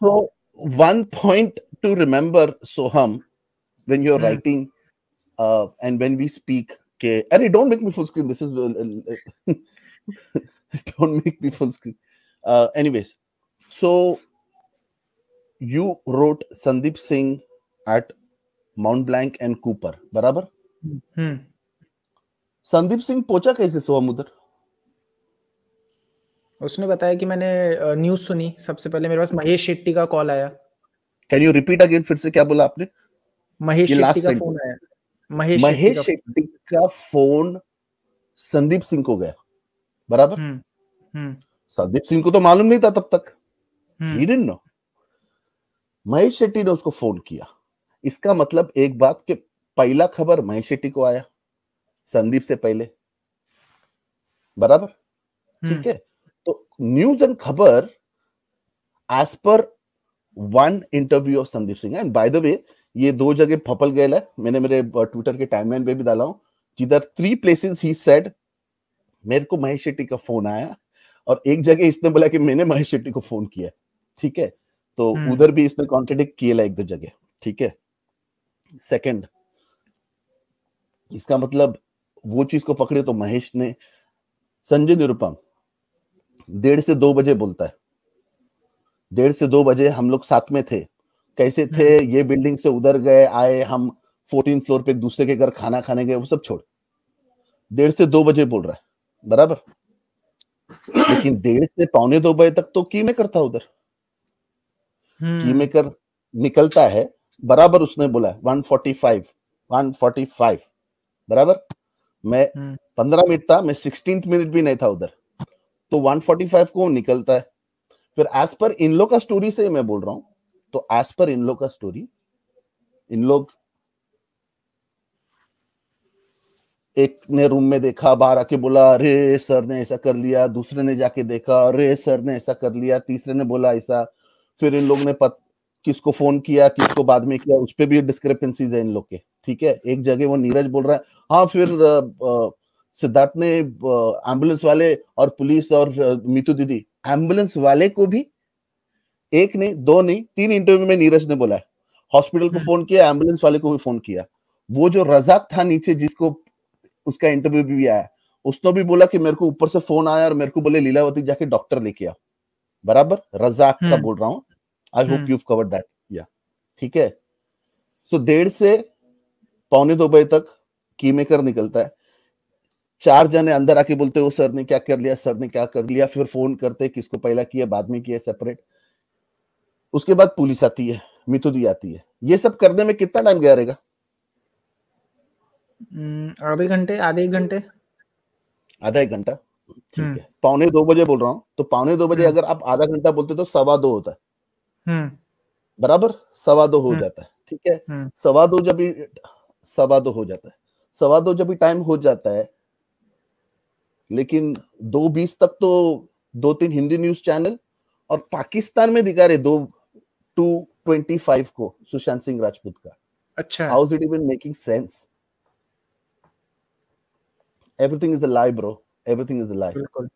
So one point to remember, Soham, when you're Hmm. writing uh, and when we speak, okay, Arey, don't make me full screen. This is uh, don't make me full screen. Uh, anyways, so you wrote Sandeep Singh at Mount Blanc and Cooper, बराबर? हम्म संदीप सिंह पहुंचा कैसे सोहम उधर उसने बताया कि मैंने news सुनी। सबसे पहले मेरे पास महेश शेट्टी का कॉल आया। कैन यू रिपीट अगेन फिर से क्या बोला आपने? महेश शेट्टी का फ़ोन आया। महेश महेश शेट्टी का फ़ोन संदीप सिंह को गया। बराबर? हम्म हम्म। संदीप सिंह को तो मालूम नहीं था तब तक। हम्म, he didn't know Mahesh Shetty ने उसको फ़ोन किया। इसका मतलब एक बात कि पहला खबर महेश शेट्टी को आया संदीप से पहले। बराबर? हम्म, ठीक है? तो न्यूज़ एंड खबर as per one interview of Sandeep Singh and by the way ये दो जगह फपल गए है। मैंने मेरे ट्विटर के टाइमलाइन पे भी डाला हूँ। जिधर थ्री प्लेसेस ही सेड मेरे को महेश शेट्टी का फ़ोन आया। और एक जगह इसने बोला कि मैंने महेश शेट्टी को फ़ोन किया ठीक है? तो हम्म। उधर भी इसने कॉन्ट्रेडिक्ट किया एक दो जगह। ठीक है? सेकंड इसका मतलब वो चीज़ को पकड़े तो महेश ने संजय निरुपम डेढ़ से दो बजे बोलता है। डेढ़ से दो बजे हम लोग साथ में थे। कैसे थे? ये बिल्डिंग से उधर गए आए हम फोर्टीन फ्लोर पे एक दूसरे के घर खाना खाने गए वो सब छोड़। डेढ़ से दो बजे बोल रहा है बराबर? लेकिन डेढ़ से पौने दो बजे तक तो की मेकर था उधर। की हम्म, मेकर निकलता है बराबर उसने बोला one forty five one forty five बराबर? मैं हम्म, पंद्रह मिनट था मैं सिक्सटीन मिनट भी नहीं था उधर। तो 145 को निकलता है। फिर एज पर इन लोग का स्टोरी से मैं बोल रहा हूँ तो एज पर इन लोग का स्टोरी इन लोग एक ने रूम में देखा बाहर आके बोला अरे सर ने ऐसा कर लिया। दूसरे ने जाके देखा अरे सर ने ऐसा कर लिया। तीसरे ने बोला ऐसा। फिर इन लोग ने पत किसको फ़ोन किया किसको बाद में किया उस पर भी डिस्क्रिपेंसीज है इन लोग के। ठीक है? एक जगह वो नीरज बोल रहा है। हाँ फिर अ, अ, सिद्धार्थ ने एंबुलेंस वाले और पुलिस और मीतू दीदी एंबुलेंस वाले को भी एक नहीं दो नहीं तीन इंटरव्यू में नीरज ने बोला है। हॉस्पिटल को। फ़ोन किया एंबुलेंस वाले को भी फ़ोन किया। वो जो रजाक था नीचे जिसको उसका इंटरव्यू भी आया उसने भी बोला कि मेरे को ऊपर से फ़ोन आया और मेरे को बोले लीलावती जाके डॉक्टर लेके आओ। बराबर? रजाक का हम्म। बोल रहा हूँ। I hope. You covered that या ठीक है? सो डेढ़ से पौने दो बजे तक की मेकर निकलता है। चार जने अंदर आके बोलते हो सर ने क्या कर लिया? सर ने क्या कर लिया? फिर फ़ोन करते किसको पहला किया? बाद में किया? सेपरेट उसके बाद पुलिस आती है मिथु दी आती है। ये सब करने में कितना टाइम गया रहेगा? हम्म, आधे घंटे आधे एक घंटे। आधा एक घंटा? ठीक हम्म। है। पौने दो बजे बोल रहा हूँ। तो पौने दो बजे हम्म। अगर आप आधा घंटा बोलते तो सवा दो होता है। बराबर? सवा दो हो। जाता है। ठीक है? सवा दो जब सवा दो हो जाता है। सवा दो जब टाइम हो जाता है लेकिन दो बीस तक तो दो तीन हिंदी न्यूज़ चैनल और पाकिस्तान में दिखा रहे दो टू ट्वेंटी फाइव को सुशांत सिंह राजपूत का। अच्छा। How is it even making sense everything is a live bro everything is a live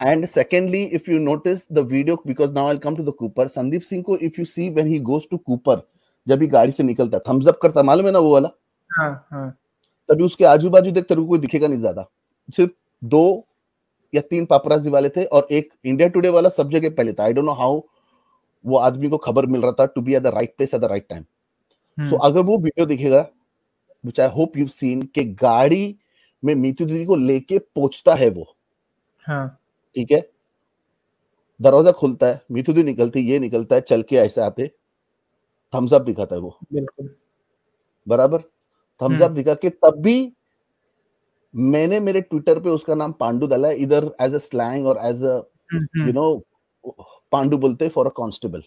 And secondly, if you notice the video, because now I'll come to the Cooper, Sandeep Singh ko, if you see when he goes to Cooper, जब ये गाड़ी से निकलता Thums up करता मालूम है ना वो वाला? हाँ, हाँ. तभी उसके आजू बाजू देखते कोई दिखेगा नहीं ज़्यादा। सिर्फ़ दो या तीन पापराजी वाले थे और एक इंडिया टुडे वाला सब जगह पहले था। आई डोंट नो हाउ वो आदमी को खबर मिल रहा था to be at the right place at the right time so अगर वो वीडियो दिखेगा which I hope you seen कि गाड़ी में मीतू दीदी को लेके पहुँचता है वो। हाँ। ठीक है? दरवाज़ा खुलता है मीठू दी निकलती ये निकलता है चल के ऐसे आते। थम्स अप दिखाता है वो। बिल्कुल। बराबर? थम्स हम्म। अप दिखा के तब भी मैंने मेरे ट्विटर पे उसका नाम पांडु डाला है इधर एज अ स्लैंग और एज अ यू नो पांडु बोलते फॉर अ कांस्टेबल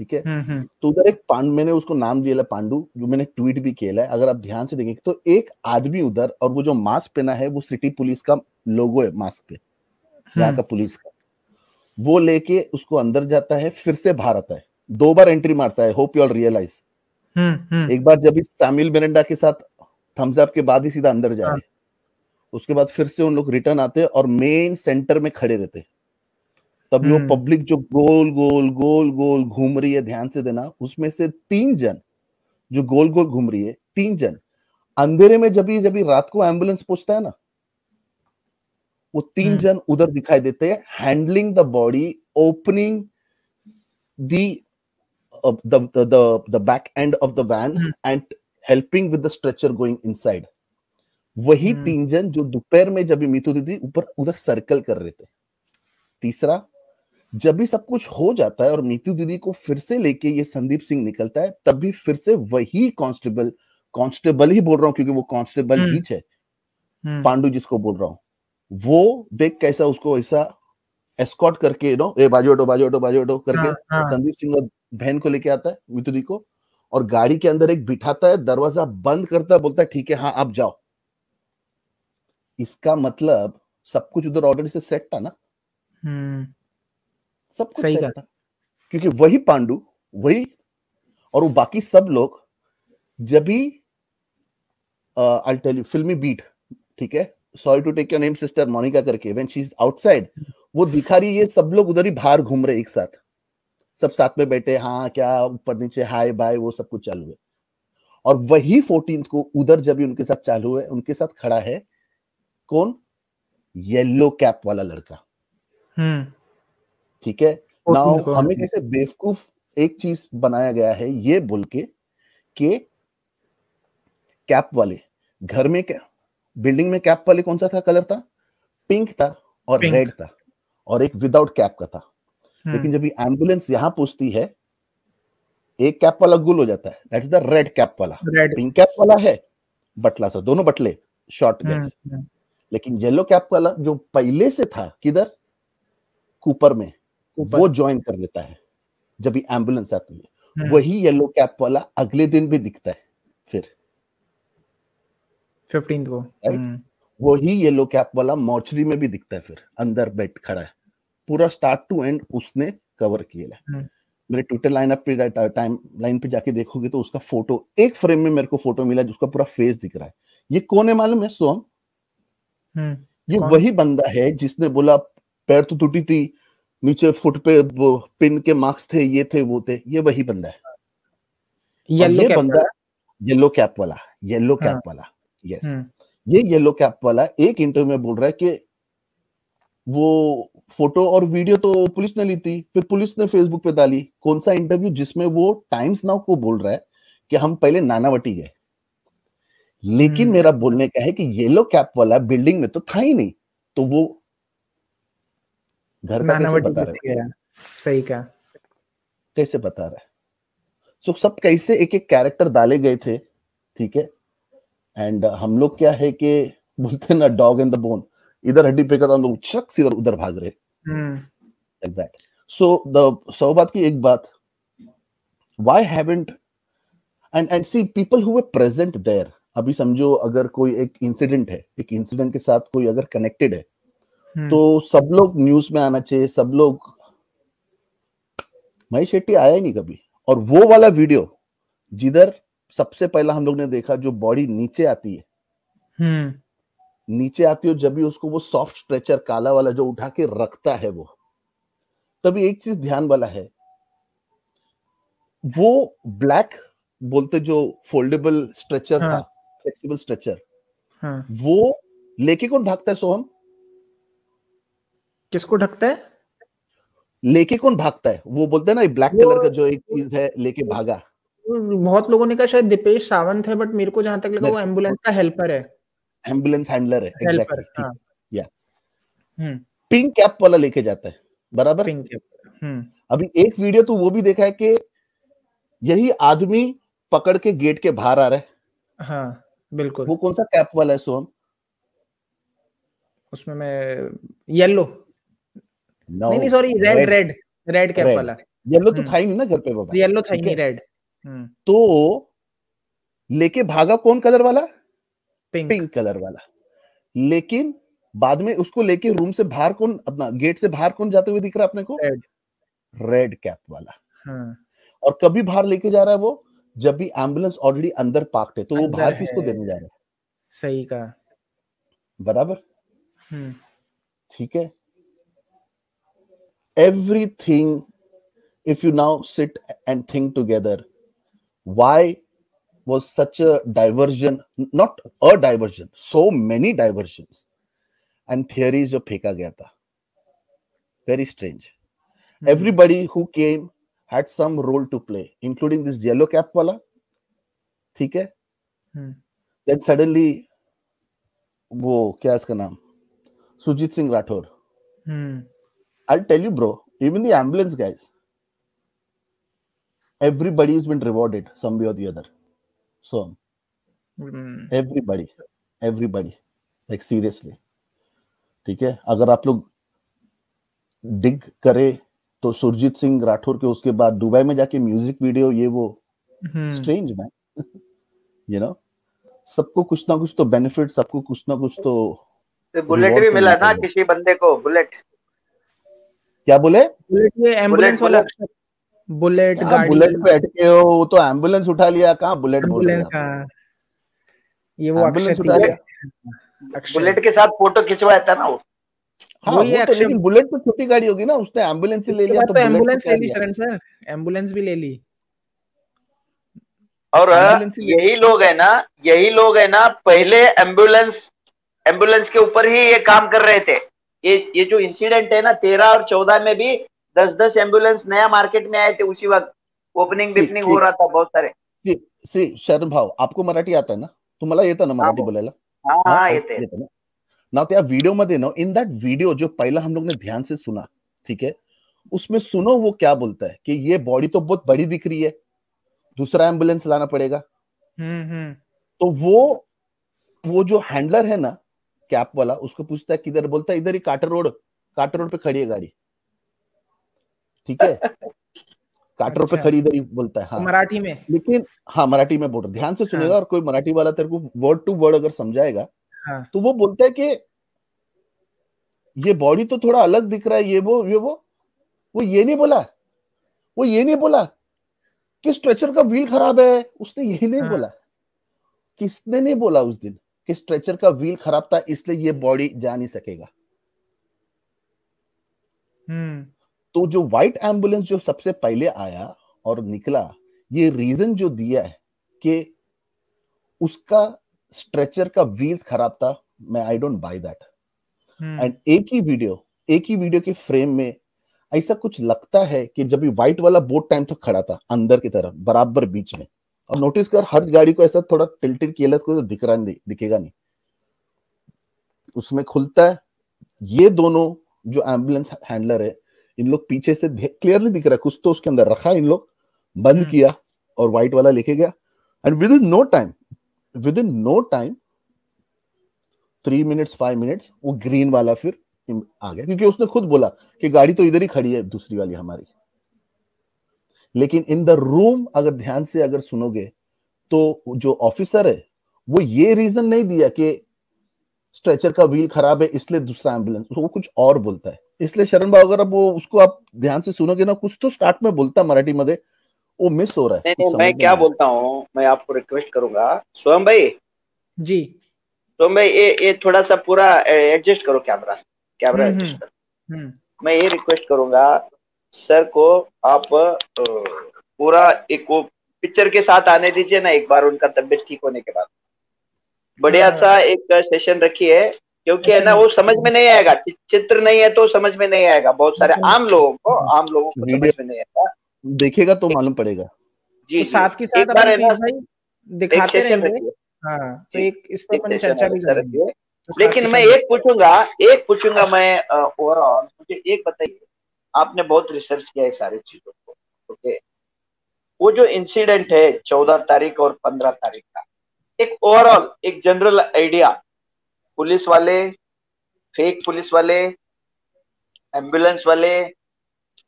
ठीक है? हम्म, हम्म, तो उधर एक पांड मैंने उसको नाम दिया है पांडु जो मैंने ट्वीट भी किया है अगर आप ध्यान से देखेंगे तो एक आदमी उधर और वो जो मास्क पहना है वो सिटी पुलिस का लोगो है मास्क पे यहाँ हम्म, का पुलिस का। वो लेके उसको अंदर जाता है फिर से बाहर आता है दो बार एंट्री मारता है होप यू ऑल रियलाइज़ एक बार जब इस सामिल मेरेंडा के साथ थम्स अप के बाद ही सीधा अंदर जा हाँ। रहे। उसके बाद फिर से उन लोग रिटर्न आते और मेन सेंटर में खड़े रहते तभी वो हम्म। पब्लिक जो गोल गोल गोल गोल घूम रही है ध्यान से देना उसमें से तीन जन जो गोल गोल घूम रही है तीन जन अंधेरे में जब जब रात को एंबुलेंस पहुँचता है ना वो तीन हम्म। जन उधर दिखाई देते हैं handling the body opening the the the the, the back end of the van hmm. and helping with the stretcher going inside वही हम्म। तीन जन जो दोपहर में जब मीतू दीदी ऊपर उधर सर्कल कर रहे थे। तीसरा जब भी सब कुछ हो जाता है और मीतू दीदी को फिर से लेके ये संदीप सिंह निकलता है तब भी फिर से वही कांस्टेबल कांस्टेबल ही बोल रहा हूँ क्योंकि वो कांस्टेबल हम्म। ही है हम्म, पांडु जिसको बोल रहा हूँ। वो देख कैसा उसको ऐसा एस्कॉट करके नो ए बाजू हटो बाजू हटो बाजू हटो करके हाँ, हाँ, संदीप सिंह और बहन को लेके आता है मितुदी को और गाड़ी के अंदर एक बिठाता है दरवाज़ा बंद करता है बोलता है ठीक है हाँ आप जाओ। इसका मतलब सब कुछ उधर ऑलरेडी से सेट था ना? हम्म, सब कुछ सही सेट था। क्योंकि वही पांडु वही और वो बाकी सब लोग जब भी आई टेल यू फिल्मी बीट ठीक है? Sorry to take your name sister Monica करके व्हेन शी इज़ आउटसाइड वो दिखा रही है ये सब लोग उधर ही बाहर घूम रहे एक साथ। सब साथ में बैठे हाँ क्या ऊपर नीचे हाय बाय वो सब कुछ चालू है। और वही फोर्टीन को उधर जब भी उनके साथ चालू है उनके साथ खड़ा है कौन? येलो कैप वाला लड़का। हम्म, ठीक है? 14 नाउ हमें। कैसे बेवकूफ़ एक चीज़ बनाया गया है ये बोल के कि कैप वाले घर में क्या बिल्डिंग में कैप वाले कौन सा था? कलर था? पिंक था और Pink. रेड था और एक विदाउट कैप का था। हम्म, लेकिन जब एंबुलेंस यहाँ पूछती है एक कैप वाला गुल हो जाता है। That is the red cap वाला। रेड पिंक कैप वाला है बटला सा दोनों बटले शॉर्ट हम्म, हम्म, लेकिन येलो कैप वाला जो पहले से था किधर? कूपर में। ऊपर, वो ज्वाइन कर लेता है जब एंबुलेंस आती है। हम्म, वही येलो कैप वाला अगले दिन भी दिखता है फिर। 15 को। हम्म, वही येलो कैप वाला मॉर्चरी में भी दिखता है फिर अंदर बैठ खड़ा है। पूरा स्टार्ट टू एंड उसने कवर किया है। हम्म। मेरे ट्विटर लाइनअप पे टाइम लाइन पे जाके देखोगे तो उसका फ़ोटो एक फ्रेम में मेरे को फ़ोटो मिला जिसका पूरा फेस दिख रहा है। ये कौन है मालूम है सोम ये कौन? वही बंदा है जिसने बोला पैर तो टूटी थी नीचे फुट पे वो पिन के मार्क्स थे ये थे वो थे ये वही बंदा है। येलो ये कैप बंदा येलो कैप वाला येलो हाँ। कैप वाला यस हम्म, ये येलो कैप वाला एक इंटरव्यू में बोल रहा है कि वो फ़ोटो और वीडियो तो पुलिस ने ली थी फिर पुलिस ने फेसबुक पे डाली। कौन सा इंटरव्यू जिसमें वो टाइम्स नाउ को बोल रहा है कि हम पहले नानावटी गए। लेकिन हम्म। मेरा बोलने का है कि येलो कैप वाला बिल्डिंग में तो था ही नहीं तो वो घर का कैसे बता रहा है? सही कहा। कैसे बता रहा है? सो सब कैसे एक एक कैरेक्टर डाले गए थे ठीक है? एंड हम लोग क्या है कि बोलते हैं ना डॉग इन द बोन इधर हड्डी पे करता हम लोग शख्स इधर उधर भाग रहे हम्म, like that. So the सौबात की एक बात। Why haven't and and see people who were present there अभी समझो अगर कोई एक इंसिडेंट है एक इंसिडेंट के साथ कोई अगर कनेक्टेड है हम्म, तो सब लोग न्यूज़ में आना चाहिए सब लोग महेश शेट्टी आया ही नहीं कभी और वो वाला वीडियो जिधर सबसे पहला हम लोग ने देखा जो बॉडी नीचे आती है हम्म, नीचे आती हो जब भी उसको वो सॉफ्ट स्ट्रेचर काला वाला जो उठा के रखता है वो तभी एक चीज़ ध्यान वाला है वो ब्लैक बोलते जो फोल्डेबल स्ट्रेचर हाँ. था। फ्लेक्सिबल स्ट्रेचर हाँ। वो लेके कौन भागता है सोहम? किसको ढकता है? लेके कौन भागता है? वो बोलते हैं ना ब्लैक कलर का जो एक चीज़ है लेके भागा। बहुत लोगों ने कहा शायद दीपेश सावंत है बट मेरे को जहाँ तक लगा वो एंबुलेंस का हेल्पर है। एंबुलेंस हैंडलर है एग्जैक्टली हाँ. हम्म। पिंक कैप वाला लेके जाता है बराबर? पिंक हम्म। अभी एक वीडियो तो वो भी देखा है कि यही आदमी पकड़ के गेट के बाहर आ रहा है। हाँ। बिल्कुल। वो कौन सा कैप वाला है सोहम? उसमें मैं येलो नो नहीं नहीं sorry red red red cap वाला। येलो तो हम्म। था ही नहीं ना घर पे बाबा। येलो था ही नहीं रेड हम्म। तो लेके भागा कौन कलर वाला? पिंक पिंक कलर वाला। लेकिन बाद में उसको लेके रूम से बाहर कौन अपना गेट से बाहर कौन जाते हुए दिख रहा है अपने को? रेड रेड कैप वाला। हाँ। और कभी बाहर लेके जा रहा है वो? जब भी एंबुलेंस ऑलरेडी अंदर पार्क्ड है तो वो बाहर किसको देने जाए सही कहा। बराबर? हम्म। ठीक है। Everything if you now sit and think together why was such a diversion not a diversion so many diversion and theories जो फेंका गया था। Very strange everybody who came had some role to play including this yellow cap वाला ठीक है हम्म, then suddenly वो क्या इसका नाम सुजीत सिंह राठौर हम्म, I'll tell you, bro, even the ambulance guys, everybody's been rewarded some way or the other. So, hmm, everybody, everybody, like seriously. ठीक है अगर आप लोग डिग करे तो सुरजीत सिंह राठौर के उसके बाद दुबई में जाके म्यूज़िक वीडियो ये वो स्ट्रेंज मैन यू नो सबको कुछ ना कुछ तो बेनिफिट सबको कुछ ना कुछ तो बुलेट भी तो मिला ना ही है। किसी बंदे को बुलेट क्या बोले? बुलेट ये एंबुलेंस वाला बुलेट। बुलेट क्या गाड़ी बुलेट पे अटके हो वो तो एंबुलेंस उठा लिया कहाँ बुलेट बोल रहे हैं? का ये वो एंबुलेंस उठा लिया। बुलेट के साथ फ़ोटो खिंचवाया था ना वो। हाँ वही वो तो लेकिन बुलेट तो छोटी गाड़ी होगी ना उसने एंबुलेंस ले लिया तो तो एंबुलेंस ले ली शरण सर. एंबुलेंस भी ले ली. और एंबुलेंस ही यही लोग है ना यही लोग है ना पहले एंबुलेंस एंबुलेंस के ऊपर ही ये काम कर रहे थे. ये ये जो इंसिडेंट है ना तेरह और चौदह में भी दस दस एंबुलेंस नया मार्केट में आए थे उसी वक्त. ओपनिंग बिपनिंग हो रहा था बहुत सारे. सी सी शरण भाव आपको मराठी आता है ना? तुम्हाला येतं ना हाँ मराठी वो- बोलायला? हाँ हाँ हाँ येतं. ना तो त्या वीडियो में देना। इन दैट वीडियो जो पहला हम लोग ने ध्यान से सुना ठीक है? उसमें सुनो वो क्या बोलता है कि ये बॉडी तो बहुत बड़ी दिख रही है दूसरा एंबुलेंस लाना पड़ेगा। हम्म हम्म। तो वो वो जो हैंडलर है ना कैप वाला उसको पूछता है किधर बोलता है इधर ही काटर रोड काटर रोड पे खड़ी है गाड़ी। ठीक है? काटर रोड पे अच्छा। खड़ी इधर ही बोलता है तो हाँ मराठी में? लेकिन हाँ मराठी में बोल रहा ध्यान से सुनेगा हाँ। और कोई मराठी वाला तेरे को वर्ड टू वर्ड अगर समझाएगा हाँ। तो वो बोलता है कि ये बॉडी तो थोड़ा अलग दिख रहा है ये वो ये वो। वो ये नहीं बोला। वो ये नहीं बोला कि स्ट्रेचर का व्हील खराब है। उसने ये नहीं हाँ। बोला। किसने नहीं बोला उस दिन कि स्ट्रेचर का व्हील खराब था इसलिए ये बॉडी जा नहीं सकेगा? हम्म। तो जो व्हाइट एंबुलेंस जो सबसे पहले आया और निकला ये रीजन जो दिया है कि उसका स्ट्रेचर का व्हील्स खराब था मैं I don't buy that and एक ही वीडियो एक ही वीडियो के फ्रेम में ऐसा कुछ लगता है कि जब व्हाइट वाला बोट टाइम तक खड़ा था अंदर की तरफ़ बराबर बीच में। और नोटिस कर हर गाड़ी को ऐसा थोड़ा टिल्टेड किया को तो दिख रहा नहीं दिखेगा नहीं। उसमें खुलता है ये दोनों जो एंबुलेंस हैंडलर है इन लोग पीछे से क्लियरली दिख रहा है कुछ तो उसके अंदर रखा इन लोग बंद हम्म किया और व्हाइट वाला लेके गया। And within no time within no time three minutes five minutes वो ग्रीन वाला फिर आ गया। क्योंकि उसने खुद बोला कि गाड़ी तो इधर ही खड़ी है, दूसरी वाली हमारी। लेकिन इन द रूम अगर ध्यान से अगर सुनोगे तो जो ऑफिसर है, वो ये रीजन नहीं दिया कि स्ट्रेचर का व्हील खराब है, इसलिए दूसरा एंबुलेंस वो कुछ और बोलता है। इसलिए शरण भाव अगर अब वो उसको आप ध्यान से सुनोगे ना, कुछ तो स्टार्ट में बोलता मराठी मध्ये वो मिस हो रहा है। नहीं नहीं मैं क्या नहीं बोलता हूँ मैं आपको रिक्वेस्ट करूँगा। सोहम भाई? जी। सोहम भाई ये ये थोड़ा सा पूरा एडजस्ट करो कैमरा कैमरा हम्म एडजस्ट हम्म करो। हम्म मैं ये रिक्वेस्ट करूँगा सर को आप पूरा एक पिक्चर के साथ आने दीजिए ना एक बार उनका तबियत ठीक होने के बाद। बढ़िया हाँ। सा एक सेशन रखिए क्योंकि है ना वो समझ में नहीं आएगा चित्र नहीं है तो समझ में नहीं आएगा। बहुत सारे मतलब आम लोगों को आम लोगों को समझ में नहीं आएगा। देखेगा तो मालूम पड़ेगा। जी तो साथ के साथ भाई दिखाते रहेंगे। हाँ तो एक इस पर अपन चर्चा भी करेंगे। तो लेकिन मैं एक पूछूँगा एक पूछूँगा मैं ओवरऑल मुझे एक बताइए आपने बहुत रिसर्च किया है सारी चीज़ों को ओके वो जो इंसिडेंट है चौदह तारीख और पंद्रह तारीख का एक ओवरऑल एक जनरल आइडिया पुलिस वाले फेक पुलिस वाले एंबुलेंस वाले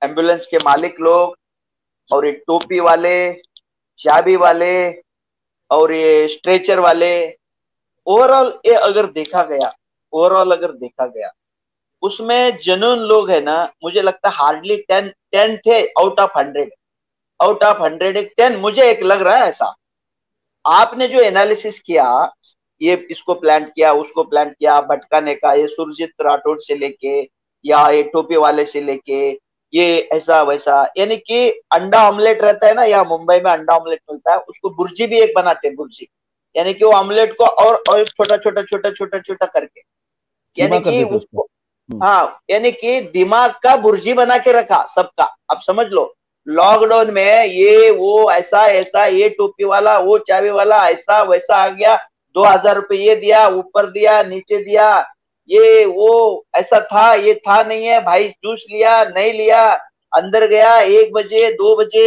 एंबुलेंस के मालिक लोग और ये टोपी वाले, चाबी वाले और ये स्ट्रेचर वाले ओवरऑल ये अगर देखा गया ओवरऑल अगर देखा गया, उसमें जनून लोग है ना, मुझे लगता है हार्डली टेन टेन थे out of hundred out of hundred एक टेन मुझे एक लग रहा है ऐसा। आपने जो एनालिसिस किया, ये इसको प्लान किया, उसको प्लान किया, भटकाने का, ये सुरजीत राठौड़ से लेके या ये टोपी वाले से लेके ये ऐसा वैसा यानी कि अंडा ऑमलेट रहता है ना यहाँ मुंबई में अंडा ऑमलेट मिलता है उसको बुर्जी भी एक बनाते हैं बुर्जी। यानी कि वो ऑमलेट को और और छोटा छोटा छोटा छोटा छोटा करके। यानी कि उसको। हम्म। हाँ यानी कि दिमाग का बुर्जी बना के रखा सबका। अब समझ लो लॉकडाउन में ये वो ऐसा ऐसा ये टोपी वाला वो चाबी वाला ऐसा वैसा आ गया दो हज़ार रुपये ये दिया ऊपर दिया नीचे दिया ये वो ऐसा था ये था नहीं है भाई जूस लिया नहीं लिया अंदर गया एक बजे दो बजे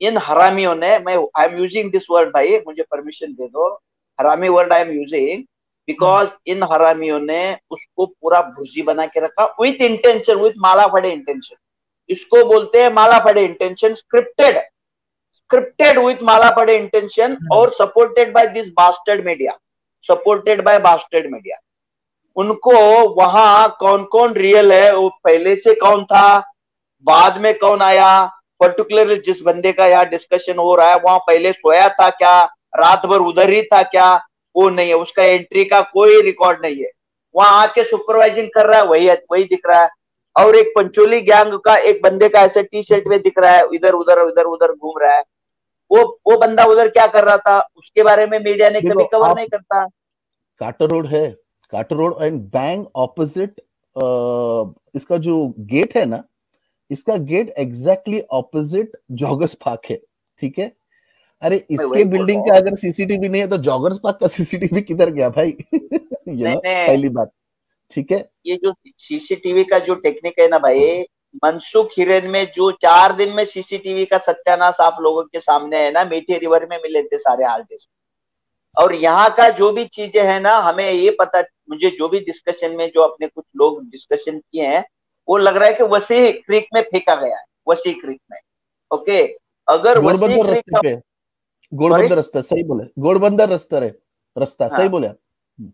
इन हरामियों ने मैं I am using this word भाई मुझे परमिशन दे दो हरामी word I am using because इन हरामियों ने उसको पूरा भुर्जी बना के रखा with intention with mala fide intention इसको बोलते हैं mala fide intention scripted scripted with mala fide intention और supported by this bastard media supported by bastard media उनको वहाँ कौन कौन रियल है वो पहले से कौन था बाद में कौन आया पर्टिकुलर जिस बंदे का यहाँ डिस्कशन हो रहा है वहाँ पहले सोया था क्या रात भर उधर ही था क्या वो नहीं है उसका एंट्री का कोई रिकॉर्ड नहीं है। वहाँ आके सुपरवाइजिंग कर रहा है वही वही दिख रहा है। और एक पंचोली गैंग का एक बंदे का ऐसे टी शर्ट में दिख रहा है इधर उधर इधर उधर घूम रहा है। वो वो बंदा उधर क्या कर रहा था उसके बारे में मीडिया ने कभी कवर नहीं करता। काटर रोड है Carter Road and bang opposite इसका जो गेट है ना इसका gate exactly opposite Joggers Park है ठीक है? अरे इसके बिल्डिंग का अगर सीसीटीवी नहीं है तो जॉगर्स पार्क का सीसीटीवी किधर गया भाई? ये पहली बात ठीक है? ये जो सीसीटीवी का जो टेक्निक है ना भाई मनसुख हिरेन में जो चार दिन में सीसीटीवी का सत्यानाश आप लोगों के सामने है ना मीठी रिवर में मिले थे सारे आर्टिस्ट और यहाँ का जो भी चीज़ें है ना हमें ये पता मुझे जो भी डिस्कशन में जो अपने कुछ लोग डिस्कशन किए हैं वो लग रहा है कि वसी क्रिक में फेंका गया है वसी क्रिक में। ओके अगर क्रिक गोड़बंदर रास्ता सही बोले गोड़बंदर रास्ता रे रास्ता हाँ, सही बोले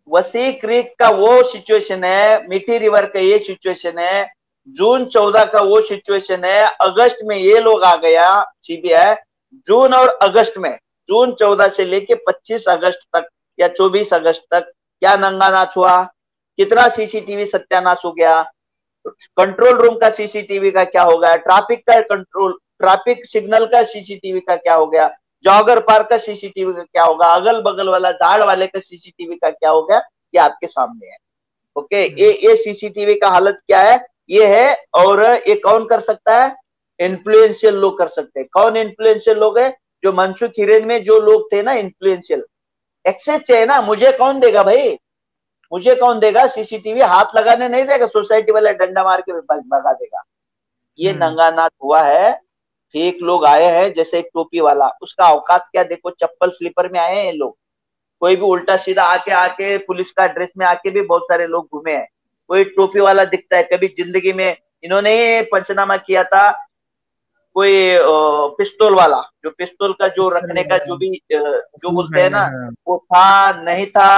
वसी क्रिक का वो सिचुएशन है मिठी रिवर का ये सिचुएशन है जून चौदह का वो सिचुएशन है अगस्त में ये लोग आ गया सीबीआई जून और अगस्त में जून चौदह से लेके पच्चीस अगस्त तक या चौबीस अगस्त तक क्या नंगा नाच हुआ? कितना सीसीटीवी सत्यानाश हो गया? कंट्रोल रूम का सीसीटीवी का क्या हो गया? ट्रैफ़िक का कंट्रोल ट्रैफ़िक सिग्नल का सीसीटीवी का क्या हो गया? जॉगर पार्क का सीसीटीवी का क्या होगा? अगल बगल वाला झाड़ वाले का सीसीटीवी का क्या हो गया? ये आपके सामने है। ओके? हम्म। ये ये सीसीटीवी का हालत क्या है? ये है और ये कौन कर सकता है? इन्फ्लुएंशियल लोग कर सकते हैं। कौन इन्फ्लुएंशियल लोग है? जो मनसुख हिरेन में जो लोग थे ना इन्फ्लुएंशियल एक्सेस चाहिए ना? मुझे कौन देगा भाई? मुझे कौन देगा? सीसीटीवी हाथ लगाने नहीं देगा? सोसाइटी वाला डंडा मार के भगा देगा। ये हम्म। नंगानाथ हुआ है। फेक लोग आए हैं जैसे एक टोपी वाला। उसका औकात क्या? देखो चप्पल स्लीपर में आए हैं लोग। कोई भी उल्टा सीधा आके आके पुलिस का ड्रेस में आके भी बहुत सारे लोग घूमे हैं। कोई टोपी वाला दिखता है। कभी ज़िंदगी में इन्होंने पंचनामा किया था कोई पिस्तौल वाला जो पिस्तौल का जो रखने का जो भी जो बोलते हैं ना वो था नहीं था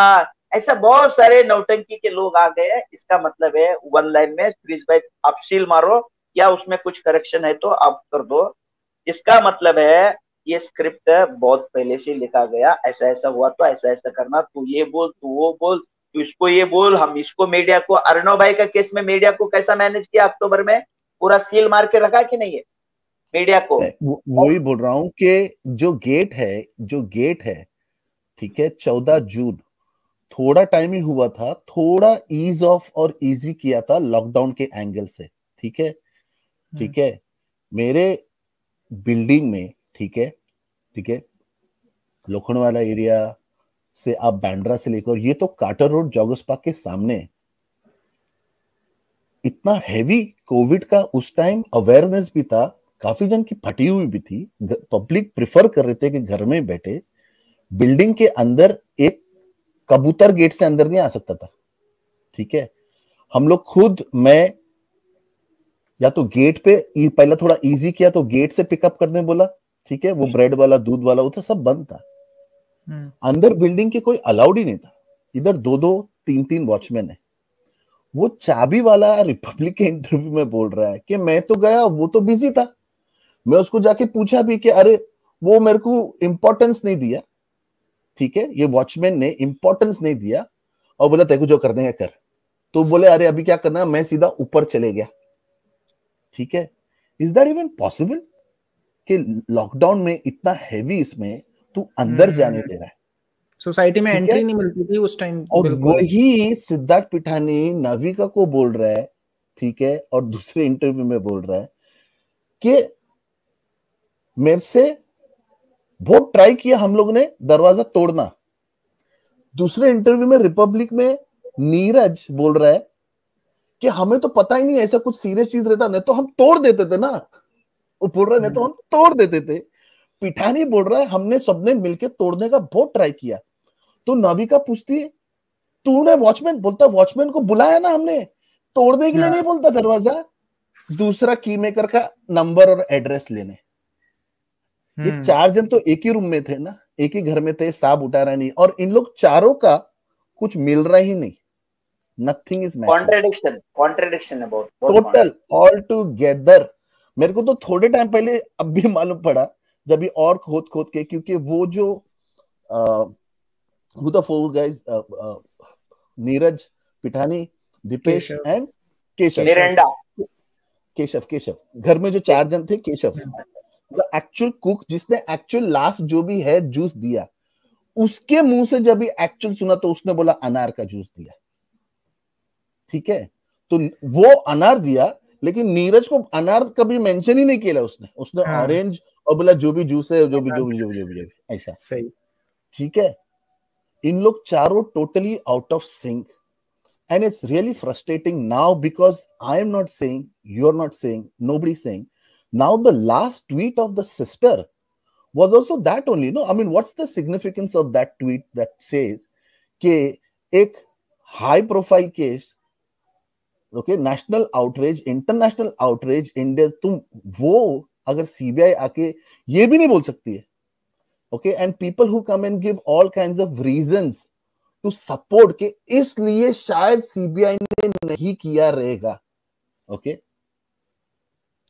ऐसा बहुत सारे नौटंकी के लोग आ गए इसका मतलब है वन लाइन में प्लीज़ भाई आप सील मारो या उसमें कुछ करेक्शन है तो आप कर दो। इसका मतलब है ये स्क्रिप्ट बहुत पहले से लिखा गया ऐसा ऐसा हुआ तो ऐसा ऐसा करना तू ये बोल तू वो बोल तू इसको ये बोल हम इसको मीडिया को अर्णव भाई का केस में मीडिया को कैसा मैनेज किया अक्टूबर में? पूरा सील मार के रखा कि नहीं है? मीडिया को। वही बोल रहा हूँ कि जो गेट है जो गेट है ठीक है चौदह जून थोड़ा टाइम ही हुआ था थोड़ा ईज ऑफ़ और इजी किया था लॉकडाउन के एंगल से ठीक है? हम्म। ठीक है? मेरे बिल्डिंग में ठीक है? ठीक है? लोखंडवाला एरिया से आप बैंड्रा से लेकर ये तो काटर रोड जॉगस पार्क के सामने। इतना हैवी कोविड का उस टाइम अवेयरनेस भी था काफ़ी जन की फटी हुई भी थी। पब्लिक प्रिफर कर रहे थे कि घर में बैठे बिल्डिंग के अंदर एक कबूतर गेट से अंदर नहीं आ सकता था। ठीक है? हम लोग खुद मैं या तो गेट पे पहले थोड़ा इजी किया तो गेट से पिकअप करने बोला। ठीक है? वो ब्रेड वाला दूध वाला वो तो सब बंद था। हम्म। अंदर बिल्डिंग के कोई अलाउड ही नहीं था। इधर दो दो तीन तीन वॉचमैन है। वो चाबी वाला रिपब्लिक के इंटरव्यू में बोल रहा है कि मैं तो गया वो तो बिज़ी था। मैं उसको जाके पूछा भी कि अरे वो मेरे को इंपॉर्टेंस नहीं दिया। ठीक है? ये वॉचमैन ने इंपॉर्टेंस नहीं दिया और बोला तेको जो कर देंगे कर। तो बोले अरे अभी क्या करना मैं सीधा ऊपर चले गया। ठीक है? इज़ दैट इवन पॉसिबल कि लॉकडाउन में इतना हैवी इसमें तू अंदर जाने दे रहा है। सोसाइटी में एंट्री नहीं मिलती थी उस टाइम और वही सिद्धार्थ पिठानी नविका को बोल रहा है ठीक है? और दूसरे इंटरव्यू में बोल रहा है कि मेरे से बहुत ट्राई किया हम लोग ने दरवाज़ा तोड़ना। दूसरे इंटरव्यू में रिपब्लिक में नीरज बोल रहा है कि हमें तो पता ही नहीं ऐसा कुछ सीरियस चीज़ रहता नहीं तो हम तोड़ देते थे ना। वो बोल रहा नहीं तो हम तोड़ देते थे। पिठानी बोल रहा है हमने सबने मिलके तोड़ने का बहुत ट्राई किया। तो नविका पूछती है तूने वॉचमैन बोलता वॉचमैन को बुलाया ना हमने तोड़ने के लिए हाँ। नहीं बोलता दरवाज़ा? दूसरा की मेकर का नंबर और एड्रेस लेने। ये हम्म, चार जन तो एक ही रूम में थे ना एक ही घर में थे साब उठा रहा नहीं और इन लोग चारों का कुछ मिल रहा ही नहीं। नथिंग इज़ कॉन्ट्रेडिक्शन कॉन्ट्रेडिक्शन है बहुत टोटल ऑल टूगेदर मेरे को तो थोड़े टाइम पहले अब भी मालूम पड़ा जब ये और खोद खोद के क्योंकि वो जो who the four guys Neeraj Pithani Dipesh and Keshav Miranda Keshav Keshav. घर में जो चार जन थे केशव। द एक्चुअल कुक जिसने एक्चुअल लास्ट जो भी है जूस दिया उसके मुँह से जब एक्चुअल सुना तो उसने बोला अनार का जूस दिया। ठीक है? तो वो अनार दिया लेकिन नीरज को अनार कभी मेंशन ही नहीं किया उसने। उसने ऑरेंज हाँ। और बोला जो भी जूस है जो भी जो भी जो भी जो भी, जो भी ऐसा। सही। ठीक है? इन लोग चारों totally out of sync and it's really frustrating now because I am not saying you are not saying nobody saying now the last tweet of the sister was also that only no i mean, what's the significance of that tweet that says कि एक high profile case okay national outreach international outreach India तुम वो अगर CBI आके ये भी नहीं बोल सकती है okay and people who come and give all kinds of reasons to support के इसलिए शायद सीबीआई ने नहीं किया रहेगा ओके okay?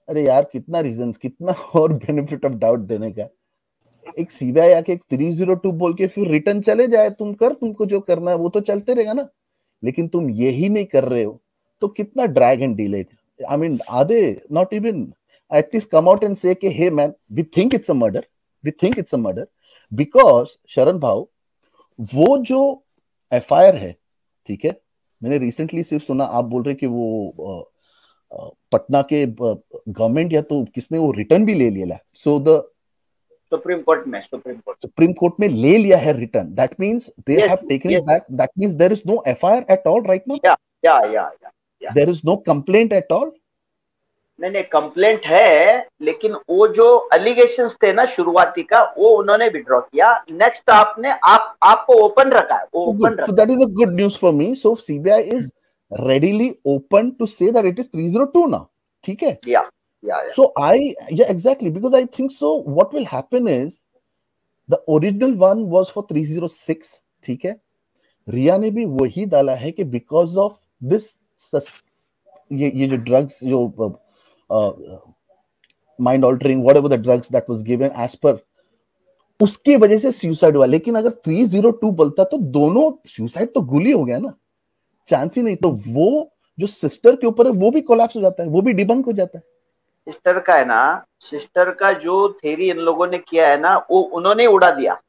अरे यार, कितना रीजन कितना और बेनिफिट ऑफ़ डाउट देने का। एक सीबीआई आके एक 302 बोल के फिर रिटर्न चले जाए, तुम कर, तुमको जो करना है, वो तो चलते रहेगा ना। लेकिन तुम यही नहीं कर रहे हो तो कितना drag and delay I mean they not even at least come out and say hey man we think it's a murder we think it's a murder because Sharan भाव, वो जो एफआईआर है, ठीक है, मैंने रिसेंटली सिर्फ़ सुना, आप बोल रहे कि वो पटना के गवर्नमेंट या तो किसने वो रिटर्न भी ले लिया सो द सुप्रीम कोर्ट में सुप्रीम कोर्ट सुप्रीम कोर्ट में ले लिया है return that means they have taken it back that means there is no FIR at all right now yeah yeah yeah yeah there is no complaint at all नहीं नहीं complaint है लेकिन वो जो एलिगेशन थे ना शुरुआती का वो उन्होंने विड्रॉ किया. नेक्स्ट आपने आप आपको ओपन रखा है वो ओपन रखा that is a good news for me. So cbi is readily open to say that it is 302 now. ठीक है? या या या so i yeah exactly because i think so what will happen is the original one was for 306 ठीक है? रिया ने भी वही डाला है कि बिकॉज़ ऑफ़ दिस ये ये जो ड्रग्स जो mind altering whatever the drugs that was given as पर उसकी वजह से सुसाइड हुआ। लेकिन अगर 302 बोलता तो दोनों सुसाइड तो गुली हो गया ना। चांस ही नहीं तो वो जो सिस्टर के ऊपर है, वो भी कोलैप्स हो जाता है, वो भी डिबंक हो जाता है। सिस्टर का है ना सिस्टर का जो थेरी इन लोगों ने किया है ना, वो उन्होंने उड़ा दिया।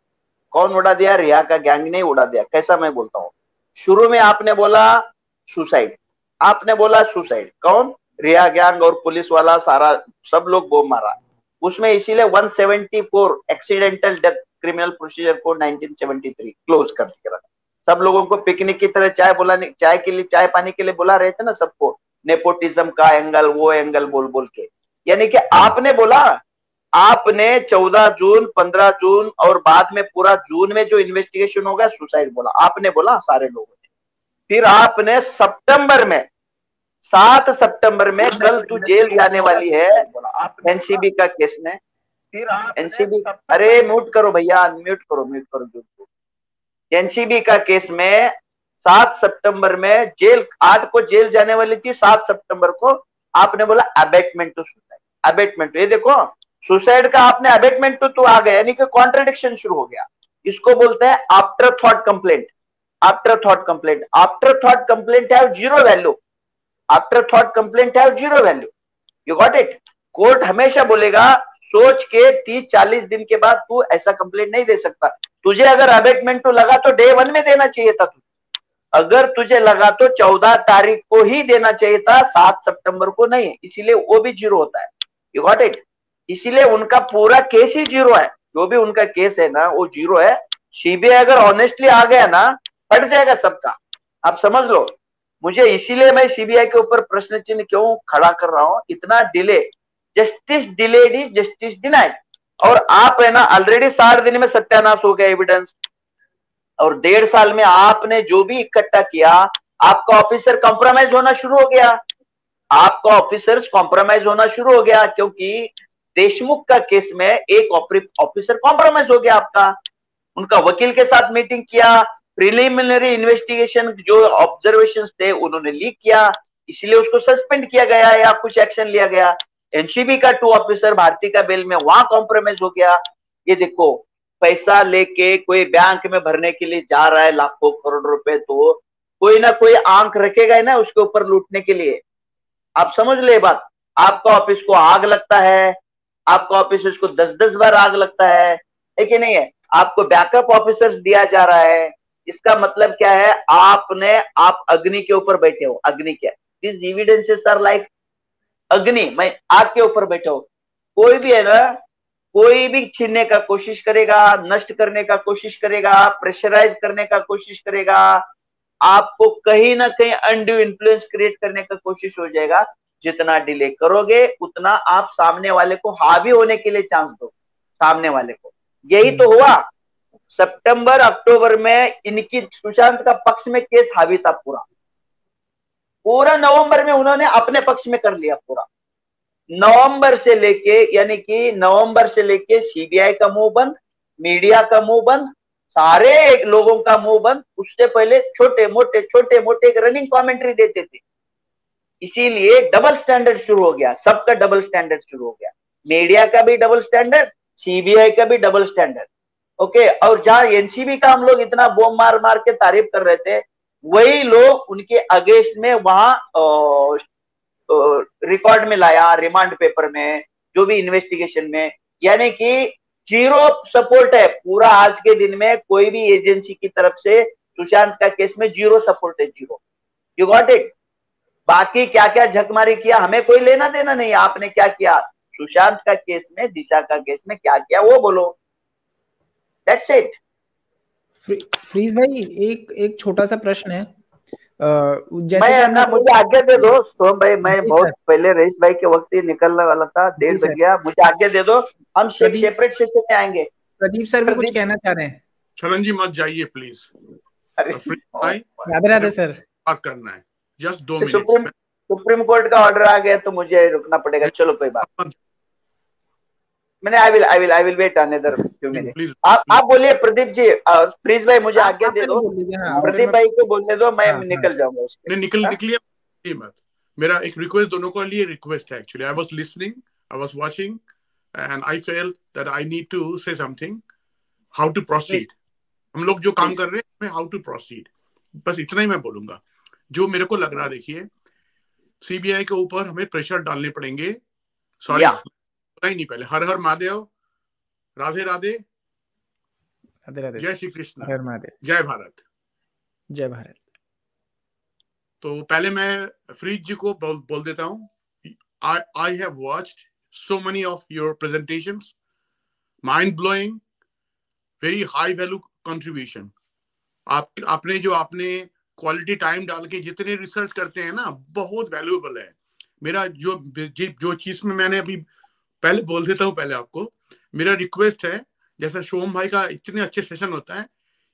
कौन उड़ा दिया? रिया का गैंग ने उड़ा दिया। कैसा मैं बोलता हूँ? शुरू में आपने बोला सुसाइड आपने बोला सुसाइड कौन? रिया गैंग और पुलिस वाला सारा, सब लोग बम मारा। उसमें इसीलिए 174 एक्सीडेंटल डेथ क्रिमिनल प्रोसीजर को 1973 क्लोज कर दिया। सब लोगों को पिकनिक की तरह चाय बुलाने चाय के लिए चाय पानी के लिए बुला रहे थे ना सबको। नेपोटिज्म का एंगल वो एंगल बोल बोल के। यानी कि आपने बोला आपने 14 जून 15 जून और बाद में पूरा जून में जो इन्वेस्टिगेशन होगा सुसाइड बोला। आपने बोला सारे लोगों ने। फिर आपने सितंबर में सात सितंबर में कल तू जेल जाने वाली है। एनसीबी का केस में फिर एनसीबी अरे म्यूट करो भैया म्यूट करो म्यूट करो जो एनसीबी का केस में सात सितंबर में जेल आठ को जेल जाने वाली थी, सात सितंबर को आपने बोला अबेटमेंट टू सुसाइड अबेटमेंट ये देखो सुसाइड का आपने अबेटमेंट टू तो आ गया, यानी कि कॉन्ट्रडिक्शन शुरू हो गया। इसको बोलते हैं after thought complaint after thought complaint after thought complaint have zero value after thought complaint have zero value you got it court हमेशा बोलेगा, सोच के तीस चालीस दिन के बाद तू ऐसा कंप्लेंट नहीं दे सकता। तुझे अगर अबेटमेंट तो लगा तो डे वन में देना चाहिए था तू अगर तुझे लगा तो चौदह तारीख को ही देना चाहिए था, सात सितंबर को नहीं, इसीलिए वो भी ज़ीरो होता है। यू गॉट इट इसीलिए उनका पूरा केस ही ज़ीरो है। जो भी उनका केस है ना, वो ज़ीरो है। सीबीआई अगर ऑनेस्टली आ गया ना, फट जाएगा सबका। आप समझ लो। मुझे इसीलिए मैं सीबीआई के ऊपर प्रश्न चिन्ह क्यों खड़ा कर रहा हूँ? इतना delay justice delayed is justice denied और आप है ना ऑलरेडी साठ दिन में सत्यानाश हो गया एविडेंस और डेढ़ साल में आपने जो भी इकट्ठा किया, आपका ऑफिसर कॉम्प्रोमाइज होना शुरू हो गया। आपका ऑफिसर कॉम्प्रोमाइज होना शुरू हो गया, क्योंकि देशमुख का केस में एक ऑफिसर कॉम्प्रोमाइज हो गया आपका। उनका वकील के साथ मीटिंग किया प्रिलिमिनरी इन्वेस्टिगेशन जो ऑब्जर्वेशन थे, उन्होंने लीक किया, इसलिए उसको सस्पेंड किया गया या कुछ एक्शन लिया गया। एनसीबी का टू ऑफिसर भारती का बिल में वहाँ कॉम्प्रोमाइज हो गया। ये देखो, पैसा लेके कोई बैंक में भरने के लिए जा रहा है लाखों करोड़ रुपए तो कोई ना कोई आँख रखेगा ना उसके ऊपर लूटने के लिए। आप समझ ले बात। आपका ऑफ़िस को आग लगता है, आपका ऑफ़िस उसको दस दस बार आग लगता है है कि नहीं है? आपको बैकअप ऑफिसर्स दिया जा रहा है। इसका मतलब क्या है? आपने, आप अग्नि के ऊपर बैठे हो, अग्नि क्या दिस एविडेंसेस आर लाइक अग्नि मैं आग के ऊपर बैठा हूँ। कोई भी है ना कोई भी छीनने का कोशिश करेगा नष्ट करने का कोशिश करेगा प्रेशराइज करने का कोशिश करेगा आपको कहीं ना कहीं अनड्यू इन्फ्लुएंस क्रिएट करने का कोशिश हो जाएगा। जितना डिले करोगे उतना आप सामने वाले को हावी होने के लिए चांस दो। सामने वाले को। यही तो हुआ। सितंबर अक्टूबर में इनकी सुशांत का पक्ष में केस हावी था पूरा। पूरा नवंबर में उन्होंने अपने पक्ष में कर लिया पूरा। नवंबर से लेके, यानी कि नवंबर से लेके सीबीआई का मुँह बंद, मीडिया का मुँह बंद, सारे लोगों का मुँह बंद, उससे पहले छोटे मोटे छोटे मोटे रनिंग कमेंट्री देते थे। इसीलिए डबल स्टैंडर्ड शुरू हो गया, सबका डबल स्टैंडर्ड शुरू हो गया। मीडिया का भी डबल स्टैंडर्ड सीबीआई का भी डबल स्टैंडर्ड ओके और जहाँ एनसीबी का हम लोग इतना बोम मार मार के तारीफ़ कर रहे थे वही लोग उनके अगेंस्ट में वहाँ रिकॉर्ड में लाया रिमांड पेपर में, जो भी इन्वेस्टिगेशन में। यानी कि ज़ीरो सपोर्ट है। पूरा आज के दिन में कोई भी एजेंसी की तरफ़ से सुशांत का केस में ज़ीरो सपोर्ट है ज़ीरो यू गॉट इट बाकी क्या क्या झकमारी किया, हमें कोई लेना देना नहीं। आपने क्या किया? सुशांत का केस में, दिशा का केस में क्या किया, वो बोलो। दैट्स इट फ्रीज भाई एक एक छोटा सा प्रश्न है। जैसे मैं ना मुझे आज्ञा दे दो सोम भाई मैं बहुत पहले रईस भाई के वक्त ही निकलने वाला था देर लग गया। मुझे आज्ञा दे दो हम सेपरेट सेशन में आएँगे। प्रदीप सर भी कुछ कहना चाह रहे हैं। चरण जी मत जाइए प्लीज़ राधे राधे सर। बात करना है। जस्ट दो मिनट सुप्रीम कोर्ट का ऑर्डर आ गया तो मुझे रुकना पड़ेगा। चलो कोई बात मैंने I will I will I will wait another few minute आप आप बोलिए प्रदीप जी प्लीज़ भाई मुझे आज्ञा दे दो। हाँ, प्रदीप भाई को बोलने दो मैं हाँ, हाँ। निकल जाऊँगा उसके निकल निकलिए मत। मेरा एक रिक्वेस्ट दोनों को लिए रिक्वेस्ट है actually I was listening I was watching and I felt that I need to say something how to proceed हम लोग जो काम कर रहे हैं हाउ टू प्रोसीड बस इतना ही मैं बोलूँगा। जो मेरे को लग रहा देखिए सीबीआई के ऊपर हमें प्रेशर डालने पड़ेंगे। सॉरी पता ही नहीं पहले। हर हर महादेव राधे राधे राधे राधे। जय श्री कृष्ण। हर महादेव। जय भारत। जय भारत। तो पहले मैं फ्रीज जी को बोल, बोल देता हूँ। I have watched so many of your presentations. Mind blowing very high value contribution. आप आपने जो आपने क्वालिटी टाइम डाल के जितने रिसर्च करते हैं ना बहुत वैल्यूएबल है। मेरा जो जो चीज़ में मैंने अभी पहले बोल देता हूँ पहले आपको। मेरा रिक्वेस्ट है, जैसा शोम भाई का इतने अच्छे सेशन होता है,